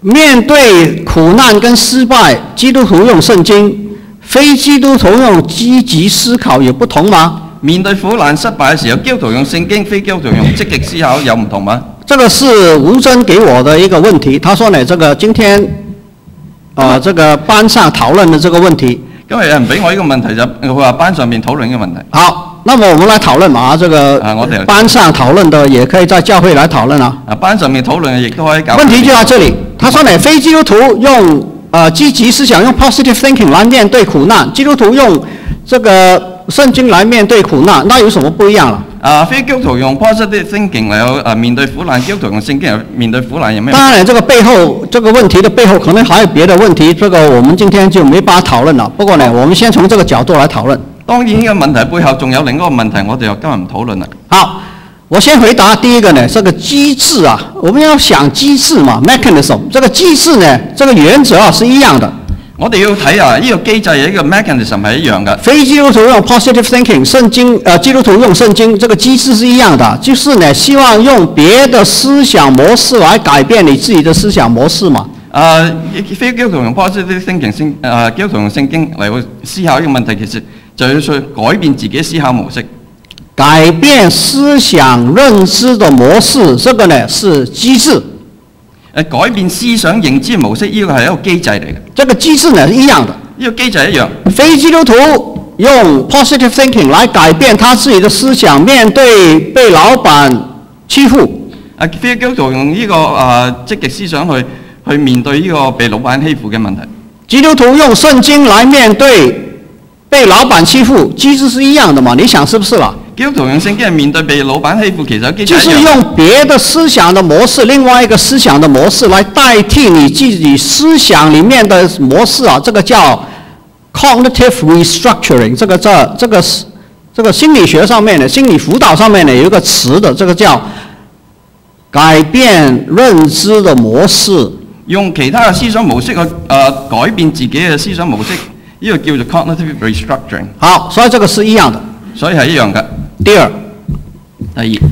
面對苦難跟失敗，基督徒用聖經，非基督徒用积极思考有不同吗？面对苦难失败嘅时候，基督徒用圣经，非基督徒用积极思考有唔同吗？这个是吴真给我的一个问题。他说呢，这个今天，啊、呃，這個班上讨论的这个问题。今日有人俾我一个问题就，佢話班上面討論嘅问题。好，那么我们来讨论嘛，這個啊我哋班上讨论的也可以在教会来讨论啊。啊，班上面讨论嘅亦都可以搞。問題就在这里，他说呢，非基督徒用呃积极思想，用 positive thinking 来面对苦难，基督徒用这个圣经来面对苦难，那有什么不一样了？啊，非基督徒用 positive thinking 嚟啊面对苦难，基督徒用聖經嚟面对苦難有咩？當然，这个背后这个问题的背后可能还有别的问题，这个我们今天就没法讨论了。不过呢，我们先从这个角度来讨论。当然呢個問題背后仲有另一个问题，我哋又今日唔讨论啦。好，我先回答第一个呢，这个机制啊，我们要想机制嘛，mechanism，这个机制呢，这个原则啊是一樣的。我哋要睇啊，呢個機制呢個 mechanism 係一樣嘅。非基督徒用 positive thinking，聖經呃基督徒用聖經，這個機制是一樣的，就是呢希望用別的思想模式來改變你自己的思想模式嘛。啊，非基督徒用 positive thinking 聖啊基督徒用聖經嚟去思考呢個問題，其實就要去改變自己思考模式。改变思想认知的模式，这个呢是機制，誒改變思想認知模式，呢個係一個機制嚟嘅。這個機制呢是一樣的。呢個機制一樣。非基督徒用 positive thinking 來改變他自己的思想，面對被老闆欺負，啊，非基督徒用呢個啊積極思想去去面對呢個被老闆欺負嘅問題。基督徒用聖經來面對被老闆欺負，機制是一樣的嘛？你想是不是啦？基督徒用聖經係面對被老闆欺負，其實有基就是。用别的思想的模式，另外一个思想的模式来代替你自己思想里面的模式啊，这个叫 cognitive restructuring，这个这这个是这个心理學上面的心理輔導上面呢有一个詞的，这个叫改變認知的模式。用其他嘅思想模式去、呃改變自己嘅思想模式，呢、個叫做 cognitive restructuring，好，所以這個是一樣的。所以係一樣嘅。第二，第二，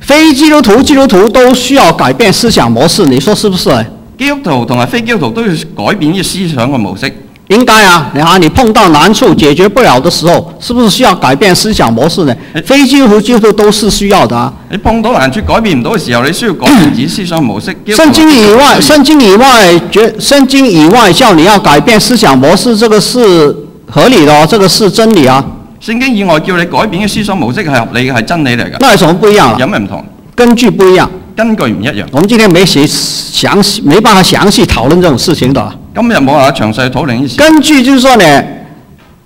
非基督徒、基督徒都需要改变思想模式，你说是不是？基督徒同埋非基督徒都要改变呢思想嘅模式。应该啊，你看你碰到难处解决不了的时候，是不是需要改变思想模式呢？非基督徒、基督徒都是需要的啊。你碰到难处改变唔到嘅时候，你需要改变自己思想模式。基督徒聖經以外，圣经以外，覺聖經以外叫你要改变思想模式，这个是合理的哦，这个是真理啊。聖經以外叫你改變嘅思想模式係合理嘅，係真理嚟嘅。那有什麼不一樣了？有咩唔同？根據不一樣。根據唔一樣。我們今天沒寫詳細，沒辦法詳細討論這種事情的。今日冇辦法詳細討論呢事。根據就是說呢，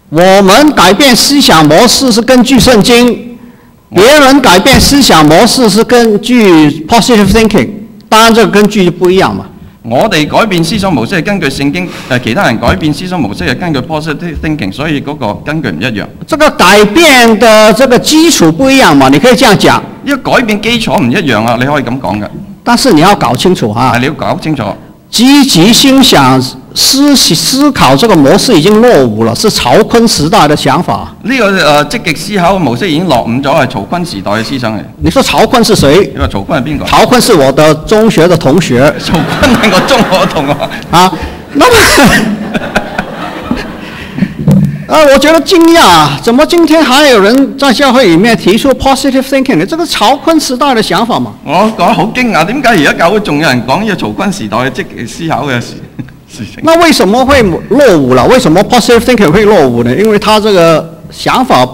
我們改變思想模式是根據聖經，別人改變思想模式是根據 positive thinking。當然，這個根據就不一樣嘛。我哋改變思想模式係根據聖經，誒、其他人改變思想模式係根據 positive thinking，所以嗰個根據唔一樣。這個改變的這個基礎不一樣嘛，你可以這樣講。因為改變基礎唔一樣啊，你可以咁講嘅，但是你要搞清楚啊係，你要搞清楚。積極心想思思考这个模式已经落伍了，是曹锟时代的想法。呢、個誒、呃、積極思考嘅模式已經落伍咗，係曹锟時代嘅思想嚟。你說曹锟是誰？你話曹锟係邊個？曹锟是我的中學的同學 曹锟係我中學同學。啊。那麼，呃，我觉得驚訝啊，怎么今天还有人在教会里面提出 positive thinking 呢？這個曹锟時代的想法嘛。我覺得好驚訝，點解而家教會仲有人講呢個曹锟時代嘅積極思考嘅事事情？那為什麼會落伍了？為什麼 positive thinking 會落伍呢？因為他這個想法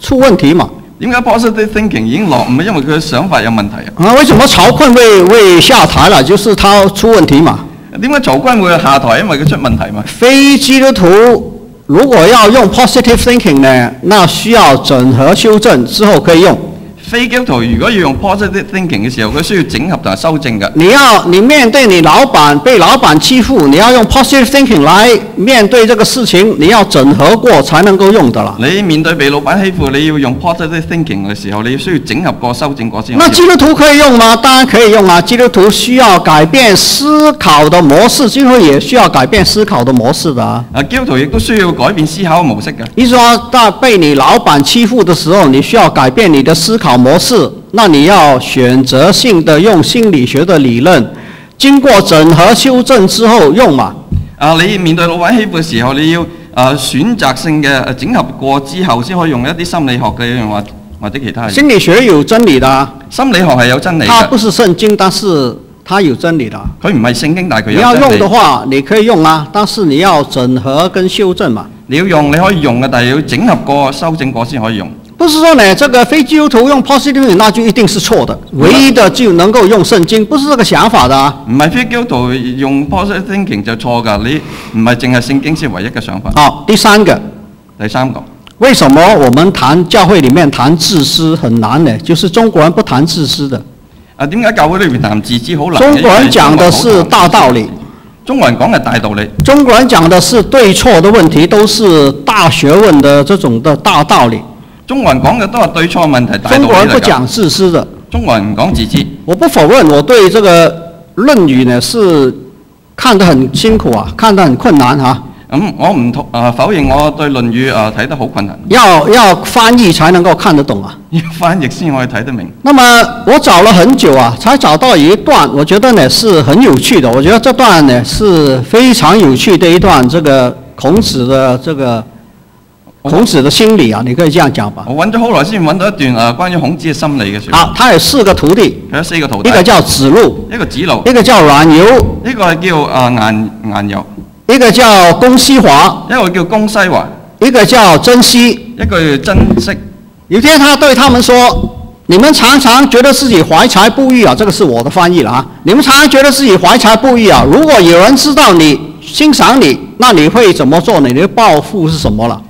出問題嘛。點解 positive thinking 已經落伍？因為佢嘅想法有問題啊。啊，為什麼曹锟會會下台了？就是他出問題嘛。點解曹锟會下台？因為佢出問題嘛。非基督徒如果要用 positive thinking 呢，那需要整合修正之后可以用。非基督徒如果要用 positive thinking 嘅時候，佢需要整合同埋修正嘅。你要你面對你老板被老板欺負，你要用 positive thinking 來面對這個事情，你要整合過才能夠用的啦。你面對被老闆欺負，你要用 positive thinking 嘅時候，你需要整合過、修正過先那。基督徒可以用嗎？當然可以用啊。基督徒需要改變思考的模式，基督徒也需要改變思考的模式的啊。啊，基督徒亦都需要改變思考模式嘅。你說在被你老闆欺負的時候，你需要改變你的思考模式，那你要选择性的用心理学的理论，经过整合修正之后用嘛。啊，你面对老闆欺負嘅时候，你要啊選擇性嘅呃整合过之后，先可以用一啲心理学嘅或或者其他。心理学有真理的啊，心理学系有真理它不，是圣经，但是它有真理。佢唔系圣经，但係佢你要用有真理。的話，你可以用啊，但是你要整合跟修正嘛。你要用你可以用嘅，但系要整合过、修正过先可以用。不是说呢，这个非基督徒用 positive，那就一定是错的，唯一的就能够用聖經，不是這個想法的啊。唔係非基督徒用 positive thinking 就錯㗎，你唔係淨係聖經先唯一嘅想法。好，第三個。第三個，為什麼我們談教會裡面談自私很難呢？就是中國人不談自私的，啊點解教會裏面談自私好難嘅？中國人講的是大道理，中國人講嘅大道理，中國人講的是對錯的問題，都是大學問的這種的大道理。中國人講嘅都係對錯問題大道理中國人不嚟㗎講自私的。中國人唔講自私。我不否認我對這個《論語》呢是看得很辛苦啊，看得很困難哈、咁、我唔同啊否認我對《論語》啊睇得好困難，要要翻譯才能夠看得懂啊。要翻譯先可以睇得明。那麼我找了很久啊，才找到一段，我覺得呢是很有趣的。我覺得這段呢是非常有趣的一段，這個孔子的這個孔子的心理啊，你可以这样讲吧。我揾咗好耐先揾到一段啊关于孔子嘅心理嘅説話。好，他有四个徒弟，佢有四个徒弟，一个叫子路，一个子路，一个叫阮由，呢個係叫啊颜颜由，一个叫公西華，一個叫公西华，一个叫曾皙。一个叫珍惜。有天他对他们说：“你们常常觉得自己怀才不遇啊，这个是我的翻译了啊。你们常常觉得自己怀才不遇啊，如果有人知道你欣赏你，那你会怎么做呢？你的抱负是什么了？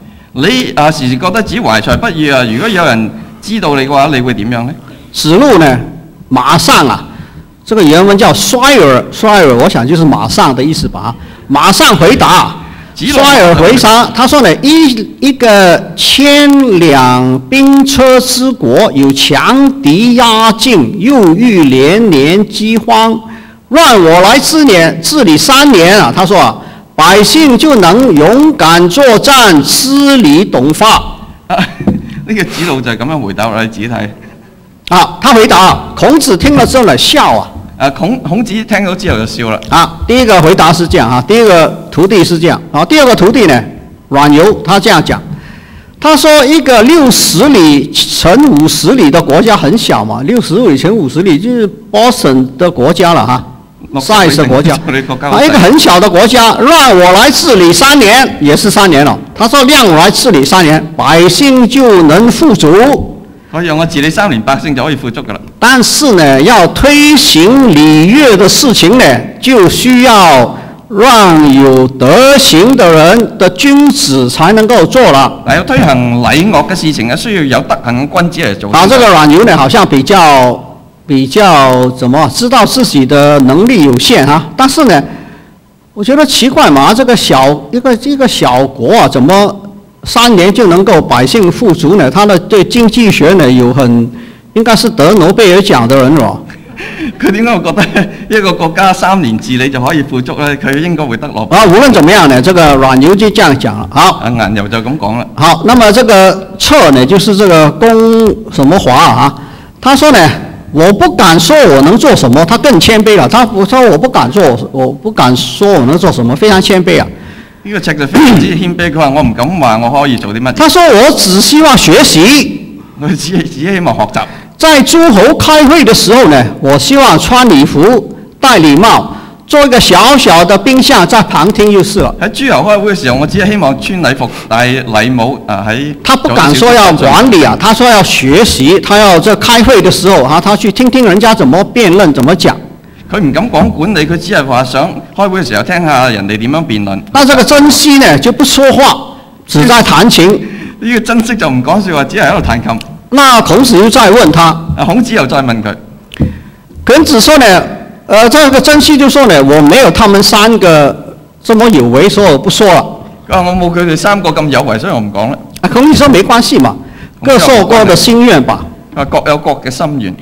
你啊時時覺得自己懷才不遇啊，如果有人知道你嘅話，你會點樣呢？子路呢，马上啊，这个原文叫衰尔，衰尔，我想就是马上的意思吧。马上回答，衰尔回答，他说呢，一一个千两兵车之国，有强敌压境，又遇连年饥荒，让我来治年治理三年啊。他说啊，百姓就能勇敢作战，知理懂法。啊，呢個子路就係咁样回答我哋自己睇。啊，他回答，孔子听了之后呢，笑啊。啊，孔孔子听到之后就笑啦。啊，第一个回答是这样啊，第一个徒弟是这样啊，第二个徒弟呢，阮由他这样讲，他说一个六十里乘五十里的国家很小嘛，六十里乘五十里就是 Boston 的国家了哈六十里，size 的国家乘五十里國家好啊，一个很小的国家，让我来治理三年，也是三年了。他说让我来治理三年，百姓就能富足。佢让我治理三年，百姓就可以富足噶啦。但是呢，要推行礼乐的事情呢，就需要让有德行的人的君子才能够做了。嗱，要推行禮樂嘅事情啊，需要有德行嘅君子嚟做。啊，這個阮由呢，好像比較比较怎么知道自己的能力有限啊，但是呢，我觉得奇怪嘛，这个小一个一个小国啊，怎么三年就能够百姓富足呢？他的对经济学呢有很应该是得诺贝尔奖的人喎。佢點解會覺得一個國家三年治理就可以富足咧？佢應該會得諾貝啊，無論怎麼樣呢，這個阮由就這樣講了。好，啊顏柔就咁講啦。好，那麼這個策呢，就是這個公什麼華啊，他說呢，我不敢说我能做什么，他更谦卑了。他我说我不敢做，我不敢说我能做什么，非常谦卑啊。呢個赤就非常之謙卑，佢话我唔敢话我可以做啲乜，他说我只希望学习，我只只希望学习。在诸侯开会的时候呢，我希望穿礼服、戴礼帽，做一個小小的兵相，在旁聽就是了。喺諸侯開會嘅時候，我只係希望穿禮服、戴禮帽啊喺。他不敢說要管理啊，他說要學習，他要在開會的時候啊，他去聽聽人家怎麼辯論，怎麼講。佢唔敢講管理，佢只係話想開會嘅時候聽下人哋點樣辯論。那這個珍惜呢就不說話，只在彈琴。呢個珍惜就唔講説話，只係喺度彈琴。那孔子又再問他，啊，孔子又再問佢，孔子說呢，呃，这个珍惜就說呢，我沒有他們三個這麼有為，所以我不說了。佢話我冇佢哋三個咁有為，所以我唔講啦。啊，孔子說沒關係嘛，各說各的心願吧，啊各有各嘅心願，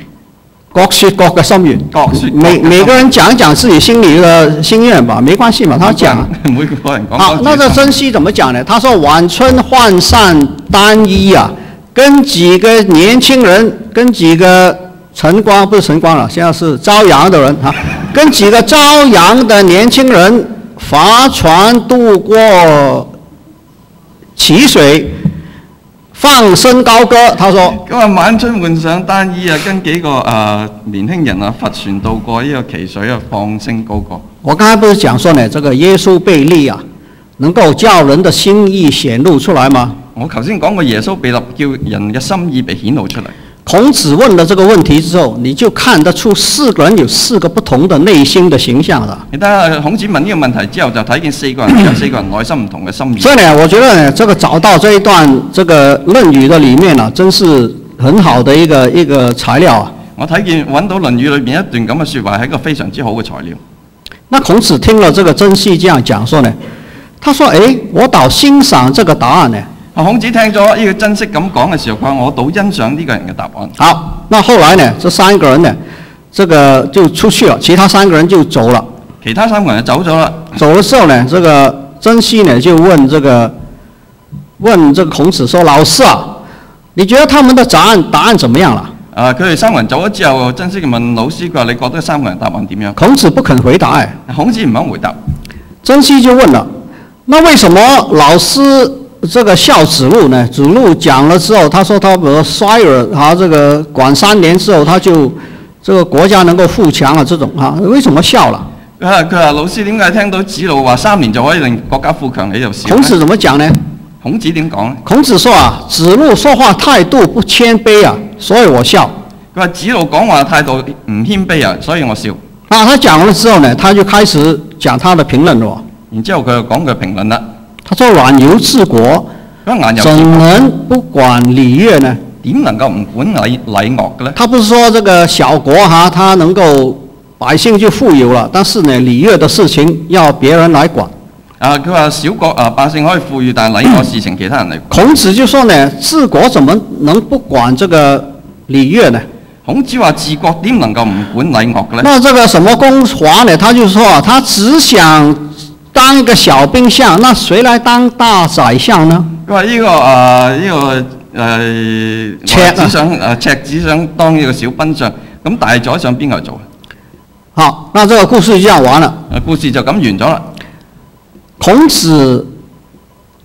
各說各的心願。各説各每嘅每個人講一講自己心里的心願吧，沒關係嘛，他講。每個人講好，那這自己珍惜怎麼講呢？他說晚春換扇單衣啊，跟幾個年輕人，跟幾個晨光不是晨光了，现在是朝阳的人啊，跟几个朝阳的年轻人划船渡过淇水，放声高歌。他说。咁啊，晚春换上单衣啊，跟几个啊、年轻人啊，划船渡过呢个淇水啊，放声高歌。我刚才不是讲说呢，这个耶稣被立啊，能够叫人的心意显露出來嗎？我头先讲过耶稣被立，叫人嘅心意被显露出嚟。孔子问了这个问题之后，你就看得出四個人有四個不同的內心的形象了。你睇下孔子問呢個問題之後，就睇見四個人 有四個人內心唔同嘅心意。所以呢，我覺得呢，這個找到這一段這個《論語》的裡面呢，真是很好的一個一個材料啊。我睇見揾到《論語》裏邊一段咁嘅説話，係一個非常之好嘅材料。那孔子聽了這個曾皙這樣講說呢，他說：誒，我倒欣賞這個答案呢。啊，孔子聽咗呢個珍惜咁講嘅時候，佢話我倒欣賞呢個人嘅答案。好，那後來呢，這三個人呢，這個就出去了，其他三個人就走了。其他三個人就走咗啦。走嘅時候呢，這個曾皙呢就問這個問這個孔子說：“老師啊，你覺得他們的答案答案怎麼樣啦啊，佢哋三個人走咗之後，珍惜問老師：佢話你覺得三個人答案點樣？”？孔子不肯回答，哎，孔子唔肯回答。曾皙就問啦：“那為什麼老師這個笑子路呢？子路讲了之后，他说他比如衰爾，他这个管三年之后，他就这个国家能够富强啊，这种啊，为什么笑了？”佢話：佢話老師點解听到子路话三年就可以令国家富强，你就笑？孔子怎么讲呢？孔子點講呢？孔子说啊，子路说话态度不谦卑啊，所以我笑。佢話子路講話態度唔謙卑啊，所以我笑。啊，他講了之后呢，他就开始讲他的评论了。然之后佢就講佢评论啦。他說：“阮由治國，咁顏柔怎能不管禮樂呢？點能夠唔管禮禮樂嘅呢？他不是說這個小國哈，他能夠百姓就富有了，但是呢，禮樂的事情要別人來管。啊，佢話小國啊，百姓可以富裕，但係禮樂事情其他人嚟。孔子就說呢，治國怎麼能不管這個禮樂呢？孔子話治國點能夠唔管禮樂嘅呢？那這個什麼公華呢？他就說啊，他只想當一個小兵相，那谁来当大宰相呢？佢話呢個啊呢、個誒，赤啊只想誒赤子想當呢個小兵相，咁大宰相邊個做啊？好，那這個故事就這樣完了。啊故事就咁完咗啦。孔子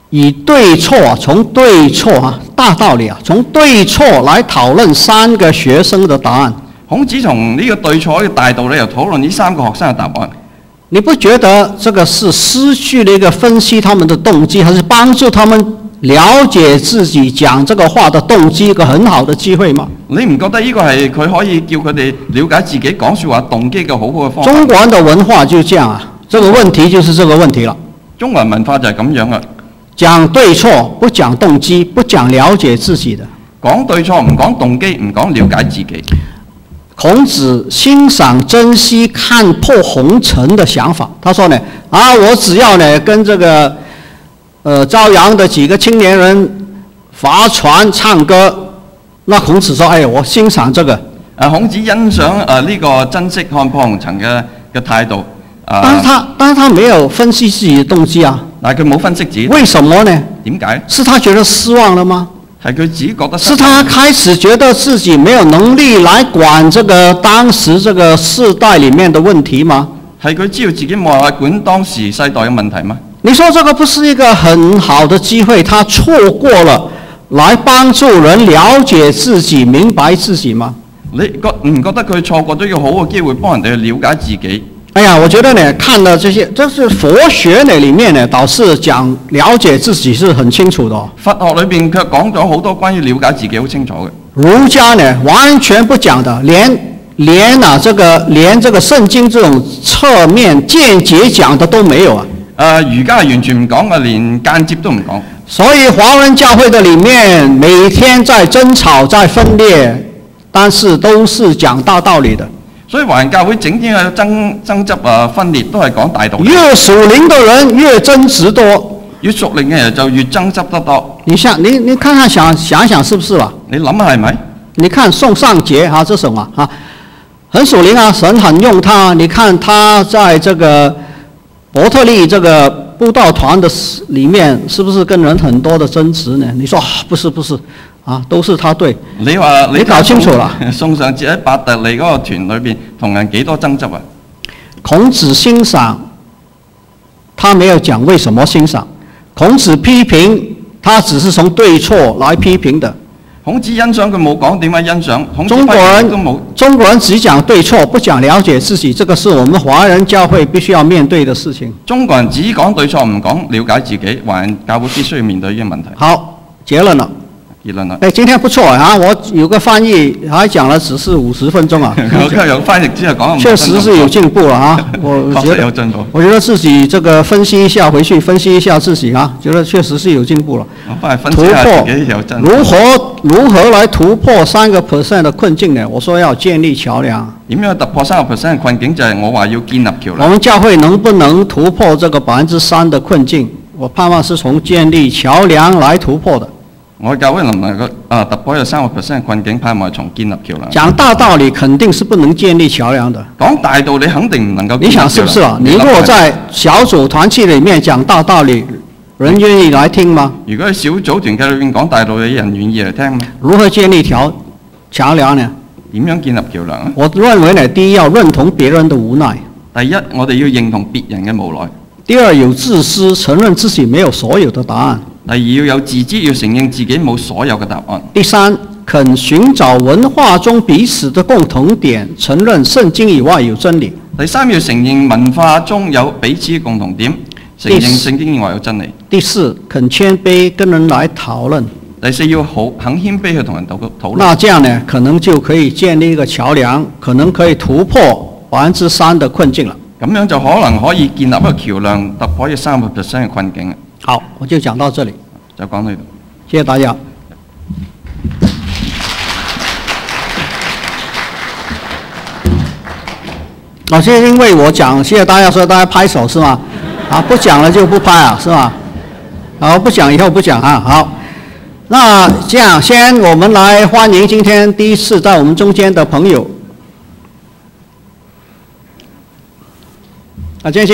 以對錯啊，從對錯啊，大道理啊，從對錯來討論三個學生的答案。孔子從呢個對錯嘅大道理，又討論呢三個學生嘅答案。你不觉得这个是失去了一个分析他们的动机，还是帮助他们了解自己讲这个话的动机一个很好的机會嗎？你唔覺得呢個係佢可以叫佢哋了解自己講説話動機嘅好好嘅方法？中國人的文化就這樣啊，這個問題就是這個問題了。中國人文化就係咁樣啊，講對錯，不講動機，不講了解自己的。講對錯唔講動機，唔講了解自己。孔子欣赏、珍惜看破红尘的想法。他说呢，啊，我只要呢跟这个，呃，朝阳的几个青年人划船唱歌，那孔子说，哎，我欣赏这个。啊，孔子欣賞誒呢个珍惜看破红尘嘅嘅態度。啊，但是他，但是他没有分析自己的動機啊，但係佢冇分析自己為什么呢？點解，是他觉得失望了嗎？係佢自己覺得是他开始觉得自己没有能力来管这个当时这个世代里面的問題嗎？係佢知道自己冇辦法管当时世代嘅问题吗？你说这个不是一个很好的机会，他错过了来帮助人了解自己、明白自己吗？你觉唔觉得佢错过咗一个好嘅机会，帮人哋去了解自己？哎呀，我觉得呢，看了这些，这是佛学呢里面呢，倒是讲了解自己是很清楚的哦。佛學裏邊卻講咗好多关于了解自己好清楚嘅。儒家呢完全不讲的，连连啊这个连这个圣经这种侧面间接讲的都没有啊。呃、儒家完全唔讲嘅，连间接都唔讲。所以华人教会的里面每天在争吵、在分裂，但是都是讲大道理的。所以華人教會整天嘅爭爭執啊分裂，都係講大道理。越屬靈的人越爭執多。越属灵嘅人就越爭執得多。你想，你你看看想想想是不是吧？你諗下係咪？你看宋尚杰啊，這種啊啊，很屬靈啊，神很用他。你看他在這個伯特利這個布道團的裡面，是不是跟人很多的爭執呢？你說啊，不是不是啊，都是他对。你话你搞清楚啦宋尚節喺伯特利嗰個團裏邊，同人几多争执啊？孔子欣赏，他没有讲为什么欣赏。孔子批评，他只是从对错来批评的。孔子欣赏佢冇讲点样欣赏，孔子中國批評都冇。中国人只讲对错，不讲了解自己，这个是我们华人教会必须要面对的事情。中国人只讲对错，唔讲了解自己，华人教会必须要面对呢個問題。好，结论了。結論啦。哎，今天不错啊！我有个翻译还讲了只是五十分钟啊，我今日有翻譯之後講咗五確實是有進步了啊！我確實覺得有進步。我覺得自己這個分析一下，回去分析一下自己啊，覺得確實是有進步了。突破。如何如何來突破三個 percent 的困境呢？我說要建立橋梁。點樣突破三個 percent 嘅困境？就係我話要建立橋我梁。們教會能不能突破這個百分之三的困境？我盼望是從建立橋梁來突破的。我教會能唔能夠啊突破有三個 percent 嘅困境？盼望重建立橋梁。講大道理肯定是不能建立橋梁的。講大道理肯定唔能夠你想。是不是啊？你如果在小組團契裡面講大道理，人願意來聽嗎？如果喺小組團契裏面講大道理，人願意嚟聽咩？如何建立條橋梁呢？點樣建立橋梁啊？我認為呢，第一要認同別人的無奈，第一，我哋要認同別人嘅無奈；第二有自私，承認自己沒有所有的答案；第二，要有自知，要承認自己冇所有嘅答案；第三肯尋找文化中彼此的共同點，承認聖經以外有真理；第三，要承認文化中有彼此嘅共同點，承認第四聖經以外有真理；第四肯謙卑跟人來討論。第四，要好肯謙卑去同人討討論。那這樣呢，可能就可以建立一個橋梁，可能可以突破百分之三的困境了。咁樣就可能可以建立一個橋梁，突破呢三個 percent 嘅困境。好我就讲到这里。在关内谢谢大家。老师因为我讲谢谢大家所以大家拍手是吗？啊不讲了就不拍啊是吧好不讲以后不讲啊好。那这样先我们来欢迎今天第一次在我们中间的朋友。啊这谢